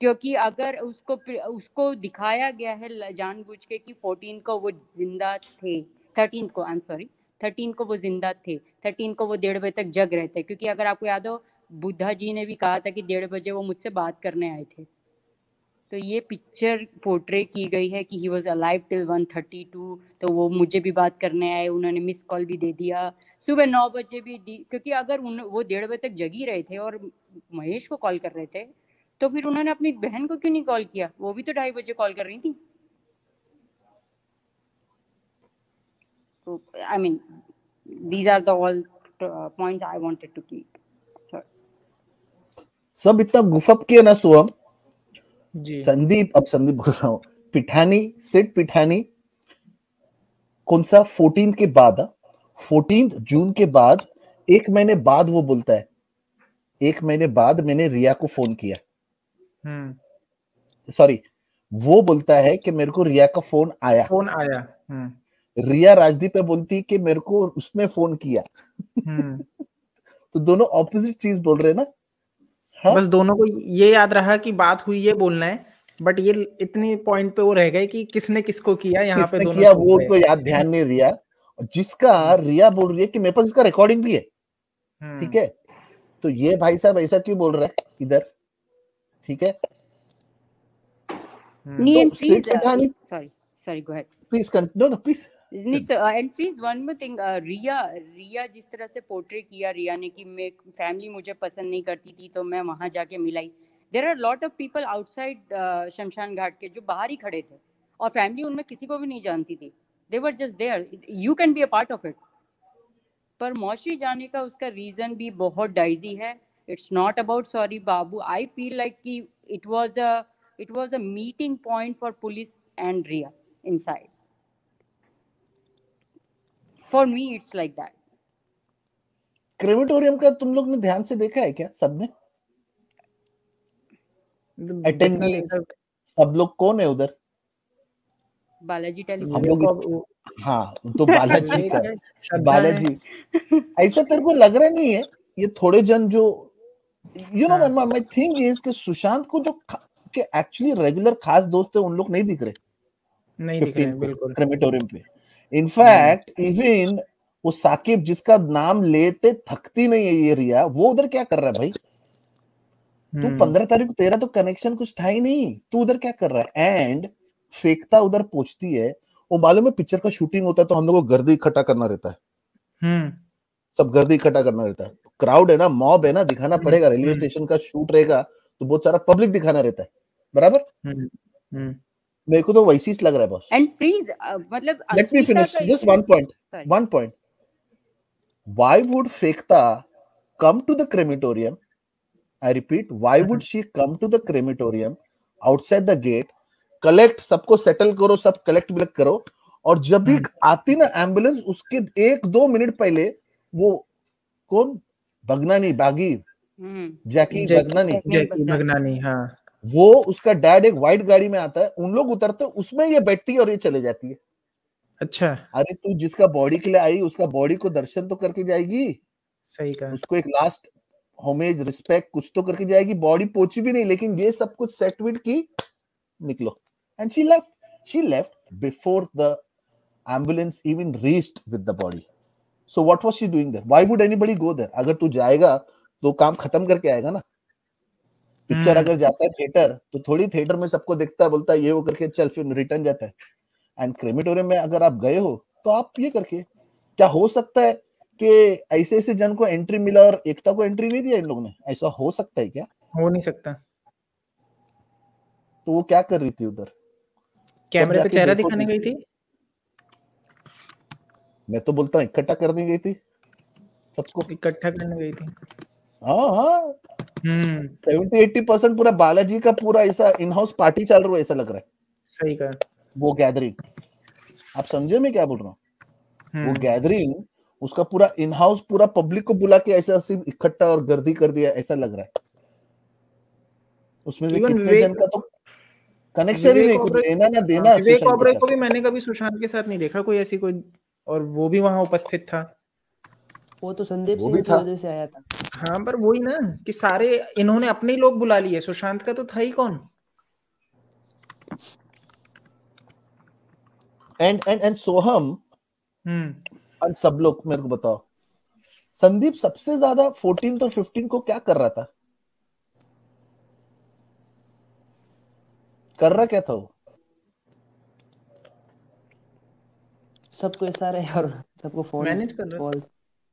क्योंकि अगर उसको उसको दिखाया गया है जानबूझ के कि फोर्टीन को वो ज़िंदा थे। थर्टीन को आई एम सॉरी थर्टीन को वो ज़िंदा थे, थर्टीन को वो डेढ़ बजे तक जग रहे थे, क्योंकि अगर आपको याद हो, बुद्धा जी ने भी कहा था कि डेढ़ बजे वो मुझसे बात करने आए थे। तो ये पिक्चर पोर्ट्रे की गई है कि he was alive till one thirty two तो वो मुझे भी बात करने आए, उन्होंने मिस कॉल भी दे दिया। सुबह नौ बजे भी दी, क्योंकि अगर उन, वो डेढ़ बजे तक जगी रहे थे और महेश को कॉल कर रहे थे तो फिर उन्होंने अपनी बहन को क्यों नहीं कॉल किया? वो भी तो ढाई बजे कॉल कर रही थी। तो I mean these are the all points I wanted to keep सब इतना गुफअप किया ना सोहम संदीप अब संदीप बोल रहा हूँ। पिठानी सिट पिठानी कौन सा फोर्टीन के बाद फोर्टीन जून के बाद एक महीने बाद वो बोलता है। एक महीने बाद मैंने रिया को फ़ोन किया। Sorry hmm. वो बोलता है कि मेरे को रिया का फ़ोन आया। फ़ोन आया हम्म। रिया राजदीप पे बोलती कि मेरे को उसने फ़ोन किया। हम्म। तो दोनों ऑपोजिट चीज़ बोल रहे हैं ना? हाँ? बस दोनों को ये याद रहा कि बात हुई ये बोलना है बट ये इतनी पॉइंट पे वो रह गए कि किसने किसको किया यहाँ पे दोनों किया वो तो याद ध्यान नहीं रिया। जिसका रिया बोल रही है कि मेरे पास इसका रिकॉर्डिंग भी है। ठीक है? तो ये भाई साहब ऐसा क्यों बोल रहा है? इधर। ठीक है? Sorry sorry go ahead please continue please and please one more thing Riya Riya जिस तरह से पोर्ट्रे किया रिया ने कि मैं फैमिली मुझे पसंद नहीं करती थी तो मैं वहाँ जाके मिलाई। There are lot of people outside शमशान घाट के जो बाहर ही खड़े थे और फैमिली उनमें किसी को भी नहीं जानती थी। They were just there you can be a part of it पर मौशी जाने का उसका रीजन भी बहुत डाइजी है। It's not about sorry Babu. I feel like कि it was a it was a meeting point for police and Riya inside for me it's like that crematorium का तुम लोग ने ध्यान से देखा है क्या सबने अटेंडेंस सब लोग कौन है उधर? बालाजी टेलीफोन हाँ तो बालाजी का बालाजी। ऐसा तेरे को लग रहा नहीं है? ये थोड़े जन जो you know my thing is कि सुशांत को जो के एक्चुअली रेगुलर खास दोस्त है उन लोग नहीं दिख रहे। नहीं दिख रहे बिल्कुल। क्रेमेटोरियम पे। इनफैक्ट इवन वो साकिब जिसका नाम लेते थकती नहीं है ये रिया वो उधर क्या कर रहा है भाई? तू हम्म। पंद्रह तारीख तेरा तो कनेक्शन कुछ था ही नहीं। तू उधर क्या कर रहा है? एंड फेंकता उधर पहुँचती है वो मालूम है पिक्चर का शूटिंग होता है तो हम लोग को गर्दी इकट्ठा करना रहता है। हम्म। सब गर्दी इकट्ठा करना रहता है। क्राउड है ना मॉब है ना दिखाना हम्म। पड़ेगा रेलवे स्टेशन का शूट रहेगा तो बहुत सारा पब्लिक दिखाना रहता है। बराबर? मेरे को तो वैसी लग रहा है बॉस। एंड प्लीज़ मतलब let me finish just one point one point why would फेकता come to the crematorium I repeat why would she come to the crematorium outside the gate collect सबको सेटल करो सब collect बिलेक्ट करो और जब भी हम्म। आती ना एंबुलेंस उसके एक दो मिनट पहले वो कौन? बगनानी बागी हम्म। जैकी बगनानी जैकी बगनानी हाँ। वो उसका डैड एक व्हाइट गाड़ी में आता है उन लोग उतरते उसमें ये बैठती है और ये चले जाती है। अच्छा। अरे तू जिसका बॉडी के लिए आई उसका बॉडी को दर्शन तो करके जाएगी। सही कहा। उसको एक लास्ट होमेज रिस्पेक्ट कुछ तो करके जाएगी। बॉडी पहुँची भी नहीं लेकिन ये सब कुछ सेटविट की निकलो। And she left. She left before the ambulance even reached with the body. So what was she doing there? Why would anybody go there? अगर तू जाएगा तो काम खत्म करके आएगा ना। पिक्चर अगर जाता है थिएटर तो थोड़ी थिएटर में सबको देखता है बोलता है ये वो करके चल फिर रिटर्न जाता है. एंड क्रेमेटोरियम में अगर आप गए हो तो आप ये करके क्या हो सकता है कि ऐसे ऐसे जन को एंट्री मिला और एकता को एंट्री नहीं दिया इन लोगों ने? ऐसा हो सकता है क्या? हो नहीं सकता। तो वो क्या कर रही थी उधर? कैमरे पे चेहरा दिखाने गई थी? मैं तो बोलता हूँ इकट्ठा करने गई थी सबको। इकट्ठा करने गई थी। हाँ हाँ। हम्म सेवेंटी एट्टी परसेंट पूरा बालाजी का पूरा ऐसा इन हाउस पार्टी चल रहा है ऐसा लग रहा है। सही कहा। वो गैदरिंग आप समझे मैं क्या बोल रहा हूँ? वो हम्म। गैदरिंग उसका पूरा इन हाउस पूरा पब्लिक को बुला के ऐसा सिर्फ़ इकट्ठा और गर्दी कर दिया ऐसा लग रहा है। उसमें से कितने जन का तो कनेक्शन ही नहीं कुछ देना ना देना हाँ, विवेक साथ। को भी मैंने कभी सुशांत के साथ नहीं देखा कोई ऐसी कोई और वो भी वहाँ उपस्थित था। वो तो संदीप सिंह की था। वजह से आया था। हाँ पर वही ना कि सारे इन्होंने अपने ही लोग बुला लिए सुशांत का तो था ही कौन? And and and Soham hmm. और सब लोग मेरे को बताओ। संदीप सबसे ज़्यादा 14 और 15 को क्या कर रहा था? कर रहा क्या था वो? सबको इशारे और सबको फ़ोन मैनेज कर रहा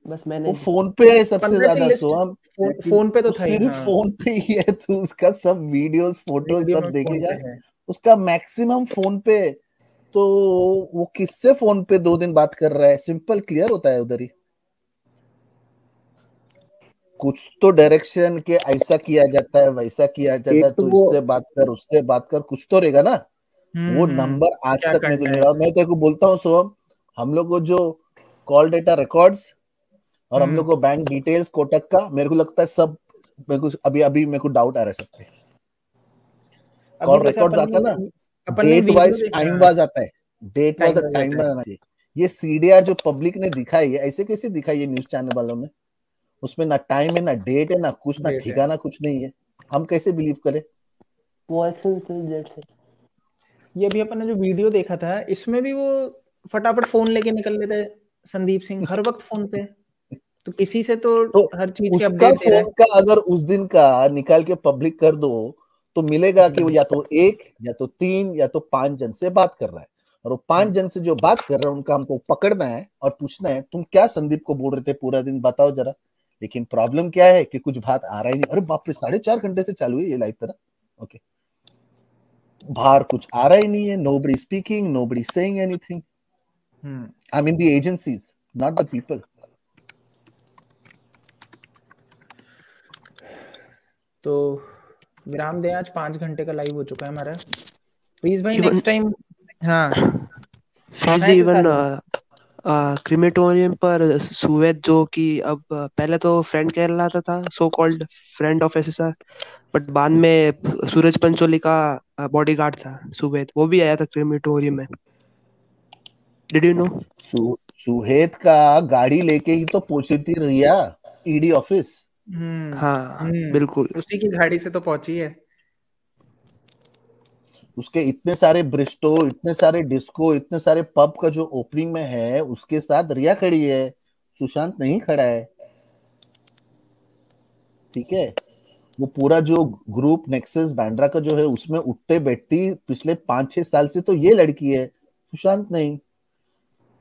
बस वो फ़ोन पे सबसे ज़्यादा सोहम। फ़ोन, पे तो था ही सिर्फ़ हाँ, फ़ोन पे ही है तू उसका सब वीडियोस फ़ोटो सब देखेगा पे उसका मैक्सिमम फ़ोन पे तो वो किससे फ़ोन पे दो दिन बात कर रहा है? सिंपल क्लियर होता है उधर ही। कुछ तो डायरेक्शन के ऐसा किया जाता है वैसा किया जाता है तो इससे बात कर उससे बात कर कुछ तो रहेगा ना। हम्म, वो हम्म, नंबर आज तक नहीं है? रहा मैं तेरे को बोलता हूँ सोहम हम लोग को जो कॉल डेटा रिकॉर्ड्स और हम हम्म। लोग को बैंक डिटेल्स कोटक का मेरे को लगता है सब मेरे को अभी अभी मेरे को डाउट आ रहा है सब पे। कॉल अपन आता है ना डेट वाइज टाइम वाइज आता है। डेट वाइज और टाइम आता है। आना चाहिए। ये सीडीआर जो पब्लिक ने दिखाई है ऐसे कैसे दिखाई है न्यूज़ चैनल वालों ने उसमें ना टाइम है ना डेट है ना कुछ ना ठिकाना कुछ नहीं है। हम कैसे बिलीव करें? वो एक्शन से जेट से ये भी अपन ने जो वीडियो देखा था इसमें भी वो फटाफट फ़ोन लेके निकल लेते संदीप सिंह हर वक्त फ़ोन पे। तो किसी से तो, तो हर चीज़ की उसका अपडेट दे रहा फ़ोन का अगर उस दिन का निकाल के पब्लिक कर दो तो मिलेगा कि वो या तो एक या तो तीन या तो पाँच जन से बात कर रहा है। और वो पाँच जन से जो बात कर रहा है उनका हमको पकड़ना है और पूछना है तुम क्या संदीप को बोल रहे थे पूरा दिन? बताओ जरा। लेकिन प्रॉब्लम क्या है कि कुछ बात आ रहा ही नहीं। अरे बाप रे साढ़े चार घंटे से चालू है ये लाइव तरह। ओके बाहर कुछ आ रहा ही नहीं है nobody speaking nobody saying anything I mean the agencies not the people तो विराम दे आज पाँच घंटे का लाइव हो चुका है हमारा। प्लीज़ भाई नेक्स्ट टाइम हाँ। फिर इवन क्रिमेटोरियम पर सुवेद जो कि अब पहले तो फ्रेंड कहलाता था so called friend of SSR but बाद में सूरज पंचोली का बॉडीगार्ड था सुवेद। वो भी आया था क्रिमेटोरियम में। डिड यू नो सुहेद का गाड़ी लेके ही तो पहुँची थी रिया ईडी ऑफ़िस हम्म, हाँ हम्म, बिल्कुल। उसी की गाड़ी से तो पहुँची है। उसके इतने सारे ब्रिस्टो इतने सारे डिस्को इतने सारे पब का जो ओपनिंग में है उसके साथ रिया खड़ी है। सुशांत नहीं खड़ा है। ठीक है? वो पूरा जो ग्रुप नेक्सस बैंड्रा का जो है उसमें उठते बैठती पिछले पाँच छह साल से तो ये लड़की है सुशांत नहीं।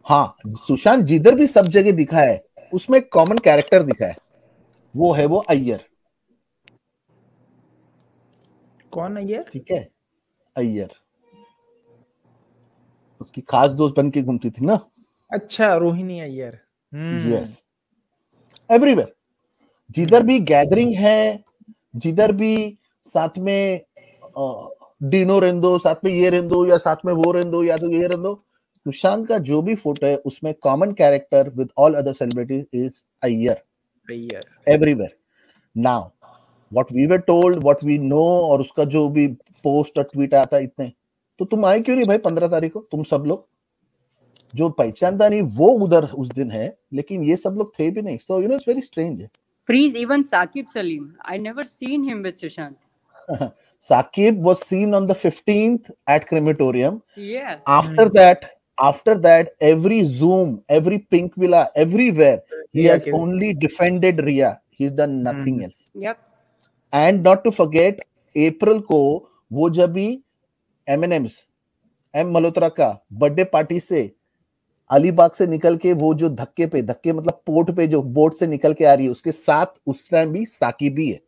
हाँ सुशांत जिधर भी सब जगह दिखा है उसमें एक कॉमन कैरेक्टर दिखा है। वो है वो अय्यर। कौन ये ठीक है? अय्यर। उसकी खास दोस्त बन के घूमती थी ना? अच्छा Rohini Iyer. Hmm, yes everywhere जिधर भी गैदरिंग है जिधर भी साथ में डिनो रेंदो साथ में ये रेंदो या साथ में वो रेंदो या तो ये रेंदो सुशांत का जो भी फ़ोटो है उसमें common character with all other celebrities is Iyer. Everywhere now what we were told what we know और उसका जो भी पोस्ट और ट्वीट आता है इतने तो तुम आए क्यों नहीं भाई पंद्रह तारीख को तुम सब लोग जो पहचानता नहीं वो उधर उस दिन है लेकिन ये सब लोग थे भी नहीं so you know it's very strange Freeze, even Saqib Salim. I never seen him with Sushant. Saqib was seen on the 15th at crematorium. Yeah. After that, after that, every Zoom, every Pink Villa, everywhere, he Riya has के- only defended Ria. He's done nothing Hmm. else. Yep. And not to forget April को वो जब भी M N AIIMS M Malhotra का birthday party से अलीबाग से निकल के वो जो धक्के पे धक्के मतलब पोर्ट पे जो बोट से निकल के आ रही है उसके साथ उस टाइम भी साकी भी है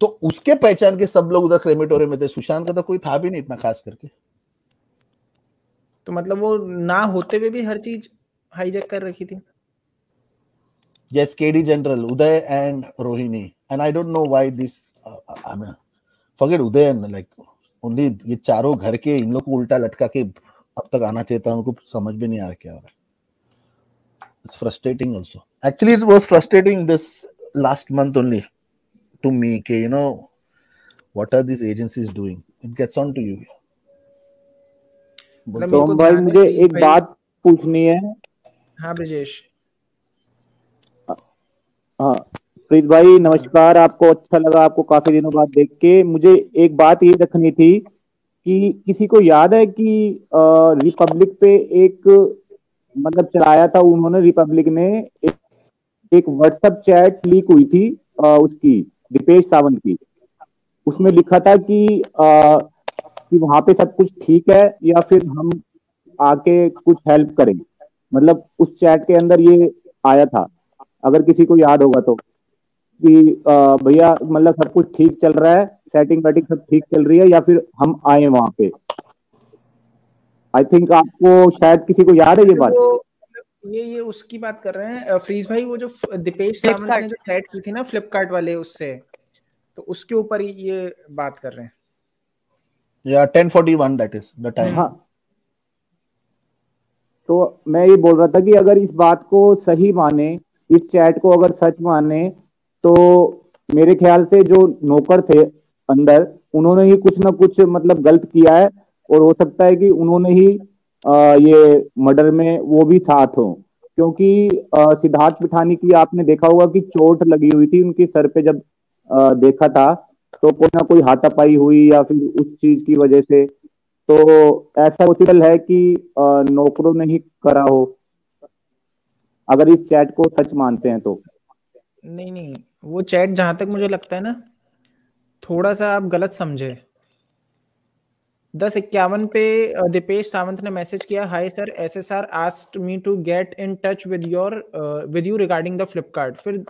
तो उसके पहचान के सब लोग उधर क्रेमेटोरियम में थे। सुशांत का तो कोई था भी नहीं इतना खास करके। तो मतलब वो ना होते हुए भी हर चीज़ हाईजैक कर रखी थी। Yes KD general Uday and Rohini and I don't know why this I mean forget Uday like only ये चारों घर के इन लोग को उल्टा लटका के अब तक आना चाहिए था उनको समझ भी नहीं आ रहा क्या हो रहा it's frustrating also actually it was frustrating this last month only to me okay you know what are these agencies doing? It gets on to you. तो भाई मुझे एक बात पूछनी है। हाँ ब्रजेश। हाँ प्रीत भाई नमस्कार आपको अच्छा लगा आपको काफ़ी दिनों बाद देख के। मुझे एक बात ये रखनी थी कि किसी को याद है कि रिपब्लिक पे एक मतलब चलाया था उन्होंने रिपब्लिक ने एक, एक व्हाट्सएप चैट लीक हुई थी अ, उसकी। दीपेश सावंत की। उसमें लिखा था कि अ, कि वहाँ पे सब कुछ ठीक है या फिर हम आके कुछ हेल्प करें मतलब उस चैट के अंदर ये आया था। अगर किसी को याद होगा तो कि भैया मतलब सब कुछ ठीक चल रहा है सेटिंग वेटिंग सब ठीक चल रही है या फिर हम आए वहाँ पे। आई थिंक आपको शायद किसी को याद है ये बात? वो ये ये उसकी बात कर रहे हैं फ्रीज भाई वो जो दीपेश सावंत ने जो चैट की थी ना फ्लिपकार्ट वाले उससे तो उसके ऊपर ही ये बात कर रहे हैं। yeah 1041 that is the time हाँ। तो मैं ये बोल रहा था कि अगर इस बात को सही माने इस चैट को अगर सच माने तो मेरे ख्याल से जो नौकर थे अंदर उन्होंने ही कुछ ना कुछ मतलब गलत किया है और हो सकता है कि उन्होंने ही ये मर्डर में वो भी साथ हो। क्योंकि सिद्धार्थ पिठानी की आपने देखा होगा कि चोट लगी हुई थी उनके सर पे जब अ, देखा था तो कोई ना कोई हाथापाई हुई या फिर उस चीज़ की वजह से। तो ऐसा पॉसिबल है कि नौकरों ने ही करा हो। अगर इस चैट को सच मानते हैं तो। नहीं नहीं वो चैट जहाँ तक मुझे लगता है ना थोड़ा सा आप गलत समझे। दस इक्यावन पे दीपेश सावंत ने मैसेज किया hi sir S S R asked me to get in touch with your with you regarding the Flipkart. फिर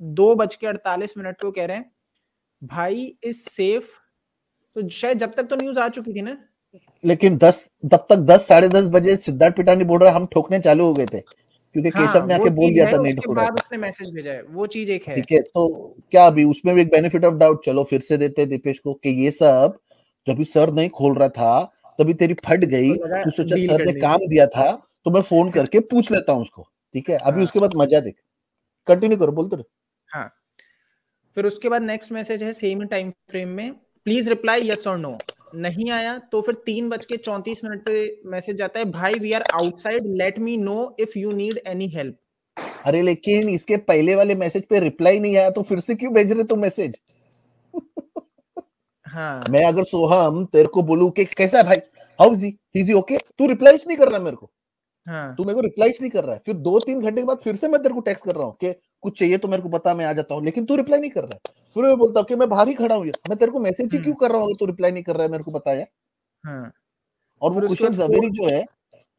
दो बज के अड़तालीस मिनट को कह रहे हैं भाई इज़ सेफ़? तो शायद जब तक तो न्यूज़ आ चुकी थी ना। लेकिन दस तब तक दस साढ़े दस बजे सिद्धार्थ पिटानी बोल रहा हम ठोकने चालू हो गए थे क्योंकि हाँ केशव ने आके बोल दिया था नहीं ठोक रहा बाद उसने मैसेज भेजा है वो चीज़ एक है। ठीक है तो क्या अभी उसमें भी एक बेनिफिट ऑफ़ डाउट चलो फिर से देते हैं दीपेश को कि ये सब जब सर नहीं खोल रहा था तभी तेरी फट गई तो तू सोचा सर ने काम दिया था तो मैं फ़ोन करके पूछ लेता हूँ उसको ठीक है? अभी हाँ। उसके बाद मज़ा देख। कंटिन्यू करो बोलते रहो। हाँ। फिर उसके बाद नेक्स्ट मैसेज है सेम टाइम फ्रेम में प्लीज़ रिप्लाई यस और नो नहीं आया तो फिर तीन बज के चौंतीस मिनट पे मैसेज जाता है भाई we are outside let me know if you need any help अरे लेकिन इसके पहले वाले मैसेज पे रिप्लाई नहीं आया तो फिर से क्यों भेज रहे तुम मैसेज हाँ। मैं अगर सोहम तेरे को बोलूँ कि कैसा है भाई? हाउ इज़ इज़ ओके तू रिप्लाई नहीं कर रहा मेरे को। हाँ। तू मेरे को रिप्लाई नहीं कर रहा है। फिर दो तीन घंटे के बाद फिर से मैं तेरे को टेक्स्ट कर रहा हूँ कि कुछ चाहिए तो मेरे को बता मैं आ जाता हूँ। लेकिन तू रिप्लाई नहीं कर रहा है। फिर मैं बोलता हूँ कि मैं बाहर ही खड़ा हूँ मैं तेरे को मैसेज ही हम्म। क्यों कर रहा हूँ अगर तू रिप्लाई नहीं कर रहा है मेरे को बताया? हाँ। और वो कुशल जवेरी जो है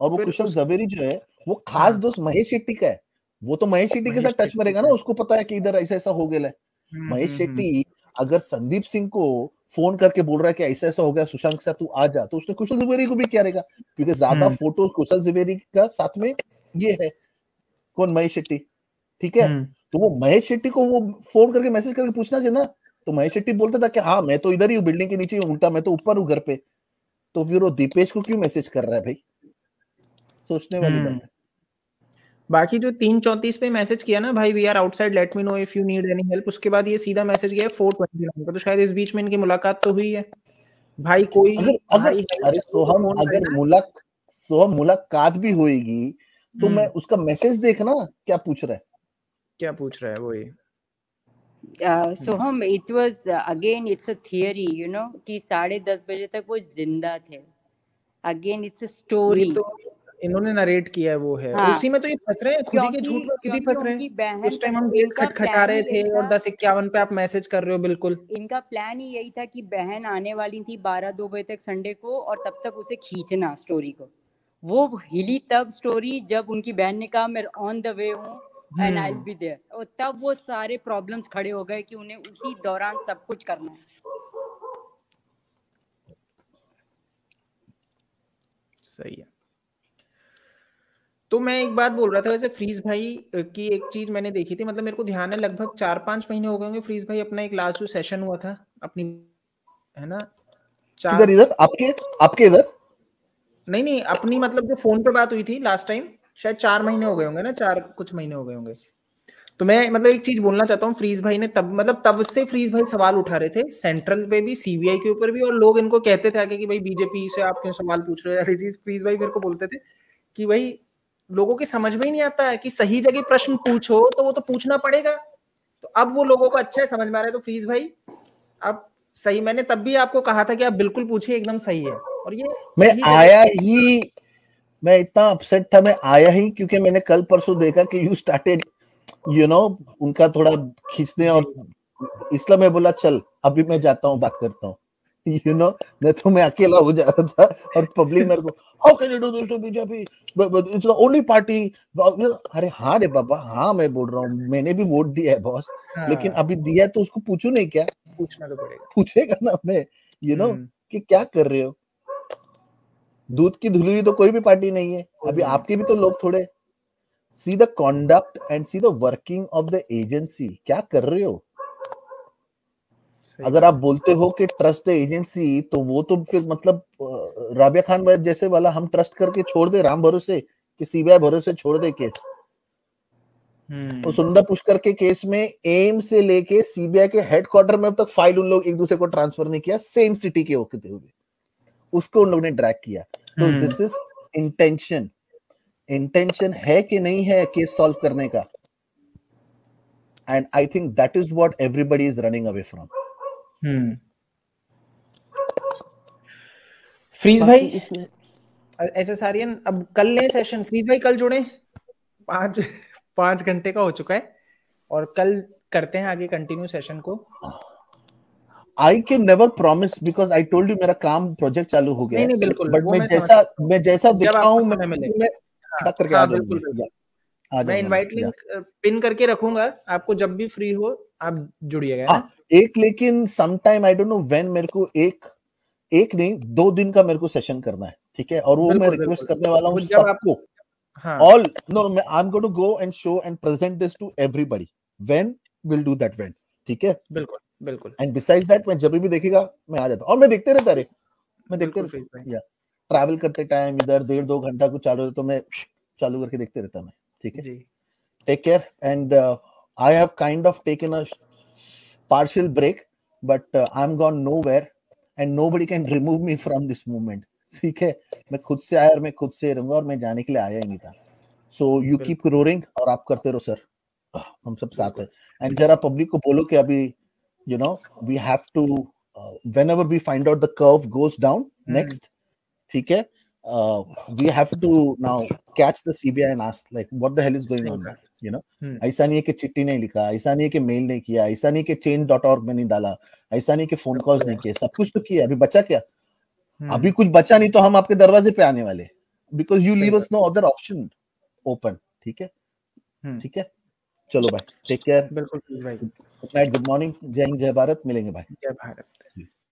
और वो कुशल जवेरी जो है वो खास हाँ दोस्त महेश शेट्टी का है। वो तो महेश शेट्टी के साथ टच में रहेगा ना उसको पता है कि इधर ऐसा ऐसा हो गया है। हम्म महेश हम्म शेट्टी अगर संदीप सिंह को फ़ोन करके बोल रहा है कि ऐसा ऐसा हो गया सुशांत के साथ तू आ जा। तो उसने कुशल जवेरी को भी क्या रहेगा क्योंकि ज़्यादा हम्म। फ़ोटो कुशल जवेरी का साथ में ये है। कौन? महेश शेट्टी। ठीक है? हम्म। तो वो महेश शेट्टी को वो फ़ोन करके मैसेज करके पूछना चाहिए ना। तो महेश शेट्टी बोलता था कि हाँ मैं तो इधर ही हूँ बिल्डिंग के नीचे ही उल्टा मैं तो ऊपर हूँ घर पे। तो फिर वो दीपेश को क्यों मैसेज कर रहा है भाई? सोचने वाली बात हम्म है। बाकी जो तीन चौंतीस पे मैसेज किया ना भाई we are outside let me know if you need any help उसके बाद ये सीधा मैसेज गया फोर ट्वेंटी नाइन पे तो शायद इस बीच में इनकी मुलाकात तो हुई है। भाई कोई अगर अगर भाई अरे तो सोहम फ़ोन अगर मुलाक सोहम मुलाकात भी होएगी तो मैं हम्म। उसका मैसेज देखना क्या पूछ रहा है? क्या पूछ रहा है वो ये Soham it was again it's a theory you know कि साढ़े दस बजे तक वो ज़िंदा थे। अगेन इट्स अ स्टोरी तो इन्होंने नरेट किया है वो है। हाँ। उसी में तो ये फंस रहे हैं? खुद ही के झूठ में खुद ही फंस रहे हैं? उस टाइम हम इनका खटखटा रहे थे और दस इक्यावन पे आप मैसेज कर रहे हो बिल्कुल। इनका प्लान ही यही था कि बहन आने वाली थी बारह दो बजे तक संडे को और तब तक उसे खींचना स्टोरी को। वो हिली तब स्टोरी जब उनकी बहन ने कहा मैं ऑन द वे हूँ एंड आई बी देयर और तब वो सारे प्रॉब्लम्स खड़े हो गए कि उन्हें उसी दौरान सब कुछ करना है। सही है। तो मैं एक बात बोल रहा था वैसे फ्रीज भाई की एक चीज़ मैंने देखी थी मतलब मेरे को ध्यान है लगभग चार पाँच महीने हो गए होंगे फ्रीज भाई अपना एक लास्ट जो सेशन हुआ था अपनी है ना चार इधर आपके आपके इधर? नहीं नहीं अपनी मतलब जो फ़ोन पे बात हुई थी लास्ट टाइम शायद चार महीने हो गए होंगे ना चार कुछ महीने हो गए होंगे। तो मैं मतलब एक चीज़ बोलना चाहता हूँ फ्रीज भाई ने तब मतलब तब से फ्रीज भाई सवाल उठा रहे थे सेंट्रल पे भी सीबीआई के ऊपर भी और लोग इनको कहते थे आगे कि भाई बीजेपी से आप क्यों सवाल पूछ रहे हो यार फ्रीज भाई मेरे को बोलते थे कि भाई लोगों के समझ में ही नहीं आता है कि सही जगह प्रश्न पूछो तो वो तो पूछना पड़ेगा। तो अब वो लोगों को अच्छा है समझ में आ रहा है तो फ्रीज भाई अब सही मैंने तब भी आपको कहा था कि आप बिल्कुल पूछिए एकदम सही है। और ये मैं आया ही। मैं इतना अपसेट था मैं आया ही क्योंकि मैंने कल परसों देखा कि यू स्टार्टेड यू नो उनका थोड़ा खींचने और इसलिए मैं बोला चल अभी मैं जाता हूँ बात करता हूँ। यू नो नहीं तो मैं अकेला हो जा रहा था और पब्लिक मेरे को how can you do this to BJP it's the only party अरे हाँ रे बाबा हाँ मैं बोल रहा हूँ मैंने भी वोट दिया है बॉस हाँ. लेकिन अभी दिया है तो उसको पूछू नहीं क्या? पूछना तो पड़ेगा। पूछेगा ना मैं यू नो हम्म। कि क्या कर रहे हो? दूध की धुली हुई तो कोई भी पार्टी नहीं है अभी आपके भी तो लोग थोड़े see the conduct and see the working of the agency क्या कर रहे हो? अगर आप बोलते हो कि ट्रस्ट द एजेंसी तो वो तो फिर मतलब राबिया खान जैसे वाला हम ट्रस्ट करके छोड़ दे राम भरोसे कि सीबीआई भरोसे छोड़ दे केस तो हम्म सुंदर पुष्कर के केस में एम से लेके सीबीआई के हेडक्वार्टर में अब तक फ़ाइल उन लोग एक दूसरे को ट्रांसफ़र नहीं किया सेम सिटी के होते हुए उसको उन लोगों ने ड्रैग किया। तो दिस इज़ इंटेंशन इंटेंशन है कि नहीं है केस सॉल्व करने का? And I think that is what everybody is running away from hmm. Freeze भाई? इसमें एस आर्यन अब कल लें सेशन फ्रीज भाई कल जुड़े। पाँच पाँच घंटे का हो चुका है। और कल करते हैं आगे कंटिन्यू सेशन को। I can never promise because I told you मेरा काम प्रोजेक्ट चालू हो गया नहीं नहीं बिल्कुल बट मैं मैं जैसा मैं जैसा आपको हूँ मैं मैं हाँ करके आ हाँ जाऊँगा। बिल्कुल बिल्कुल। आ मैं इनवाइट लिंक पिन करके रखूँगा। आपको जब भी फ्री हो आप जुड़िएगा एक लेकिन some time I don't know when मेरे को एक एक नहीं दो दिन का मेरे को सेशन करना है ठीक है? और वो मैं रिक्वेस्ट करने वाला हूँ आप सबको। हाँ। All no no i'm going to go and show and present this to everybody. When? We'll do that when ठीक है? बिल्कुल बिल्कुल। एंड बिसाइड्स दैट मैं जब भी देखेगा मैं आ जाता हूँ। और मैं देखते रहता रे मैं देखते रहता हूँ। या ट्रैवल करते टाइम इधर डेढ़ दो घंटा कुछ चालू तो मैं चालू करके देखते रहता मैं ठीक है? and uh, i have kind of taken a sh- partial break but uh, i'm gone nowhere and nobody can remove me from this movement ठीक है मैं खुद से आया और मैं खुद से रहूँगा और मैं जाने के लिए आया ही नहीं था सो यू कीप रोरिंग और आप करते रहो सर हम सब साथ हैं एंड जरा पब्लिक को बोलो कि अभी you know we have to whenever we find out the curve goes down hmm next ठीक है uh, we have to now catch the CBI and ask like what the hell is going you know? हम्म ऐसा नहीं है कि चिट्ठी नहीं लिखा ऐसा नहीं है कि मेल नहीं किया ऐसा नहीं कि चेंज डॉट ऑर्ग में नहीं डाला ऐसा नहीं कि फ़ोन सब कॉल्स किया सब कुछ तो किया अभी बचा क्या? अभी हम्म कुछ बचा नहीं तो हम आपके दरवाजे पे आने वाले because you leave us no other option open ठीक है? हम्म ठीक है? चलो भाई टेक केयर बिल्कुल गुड नाइट गुड मॉर्निंग जय हिंद जय भारत मिलेंगे भाई जय भारत।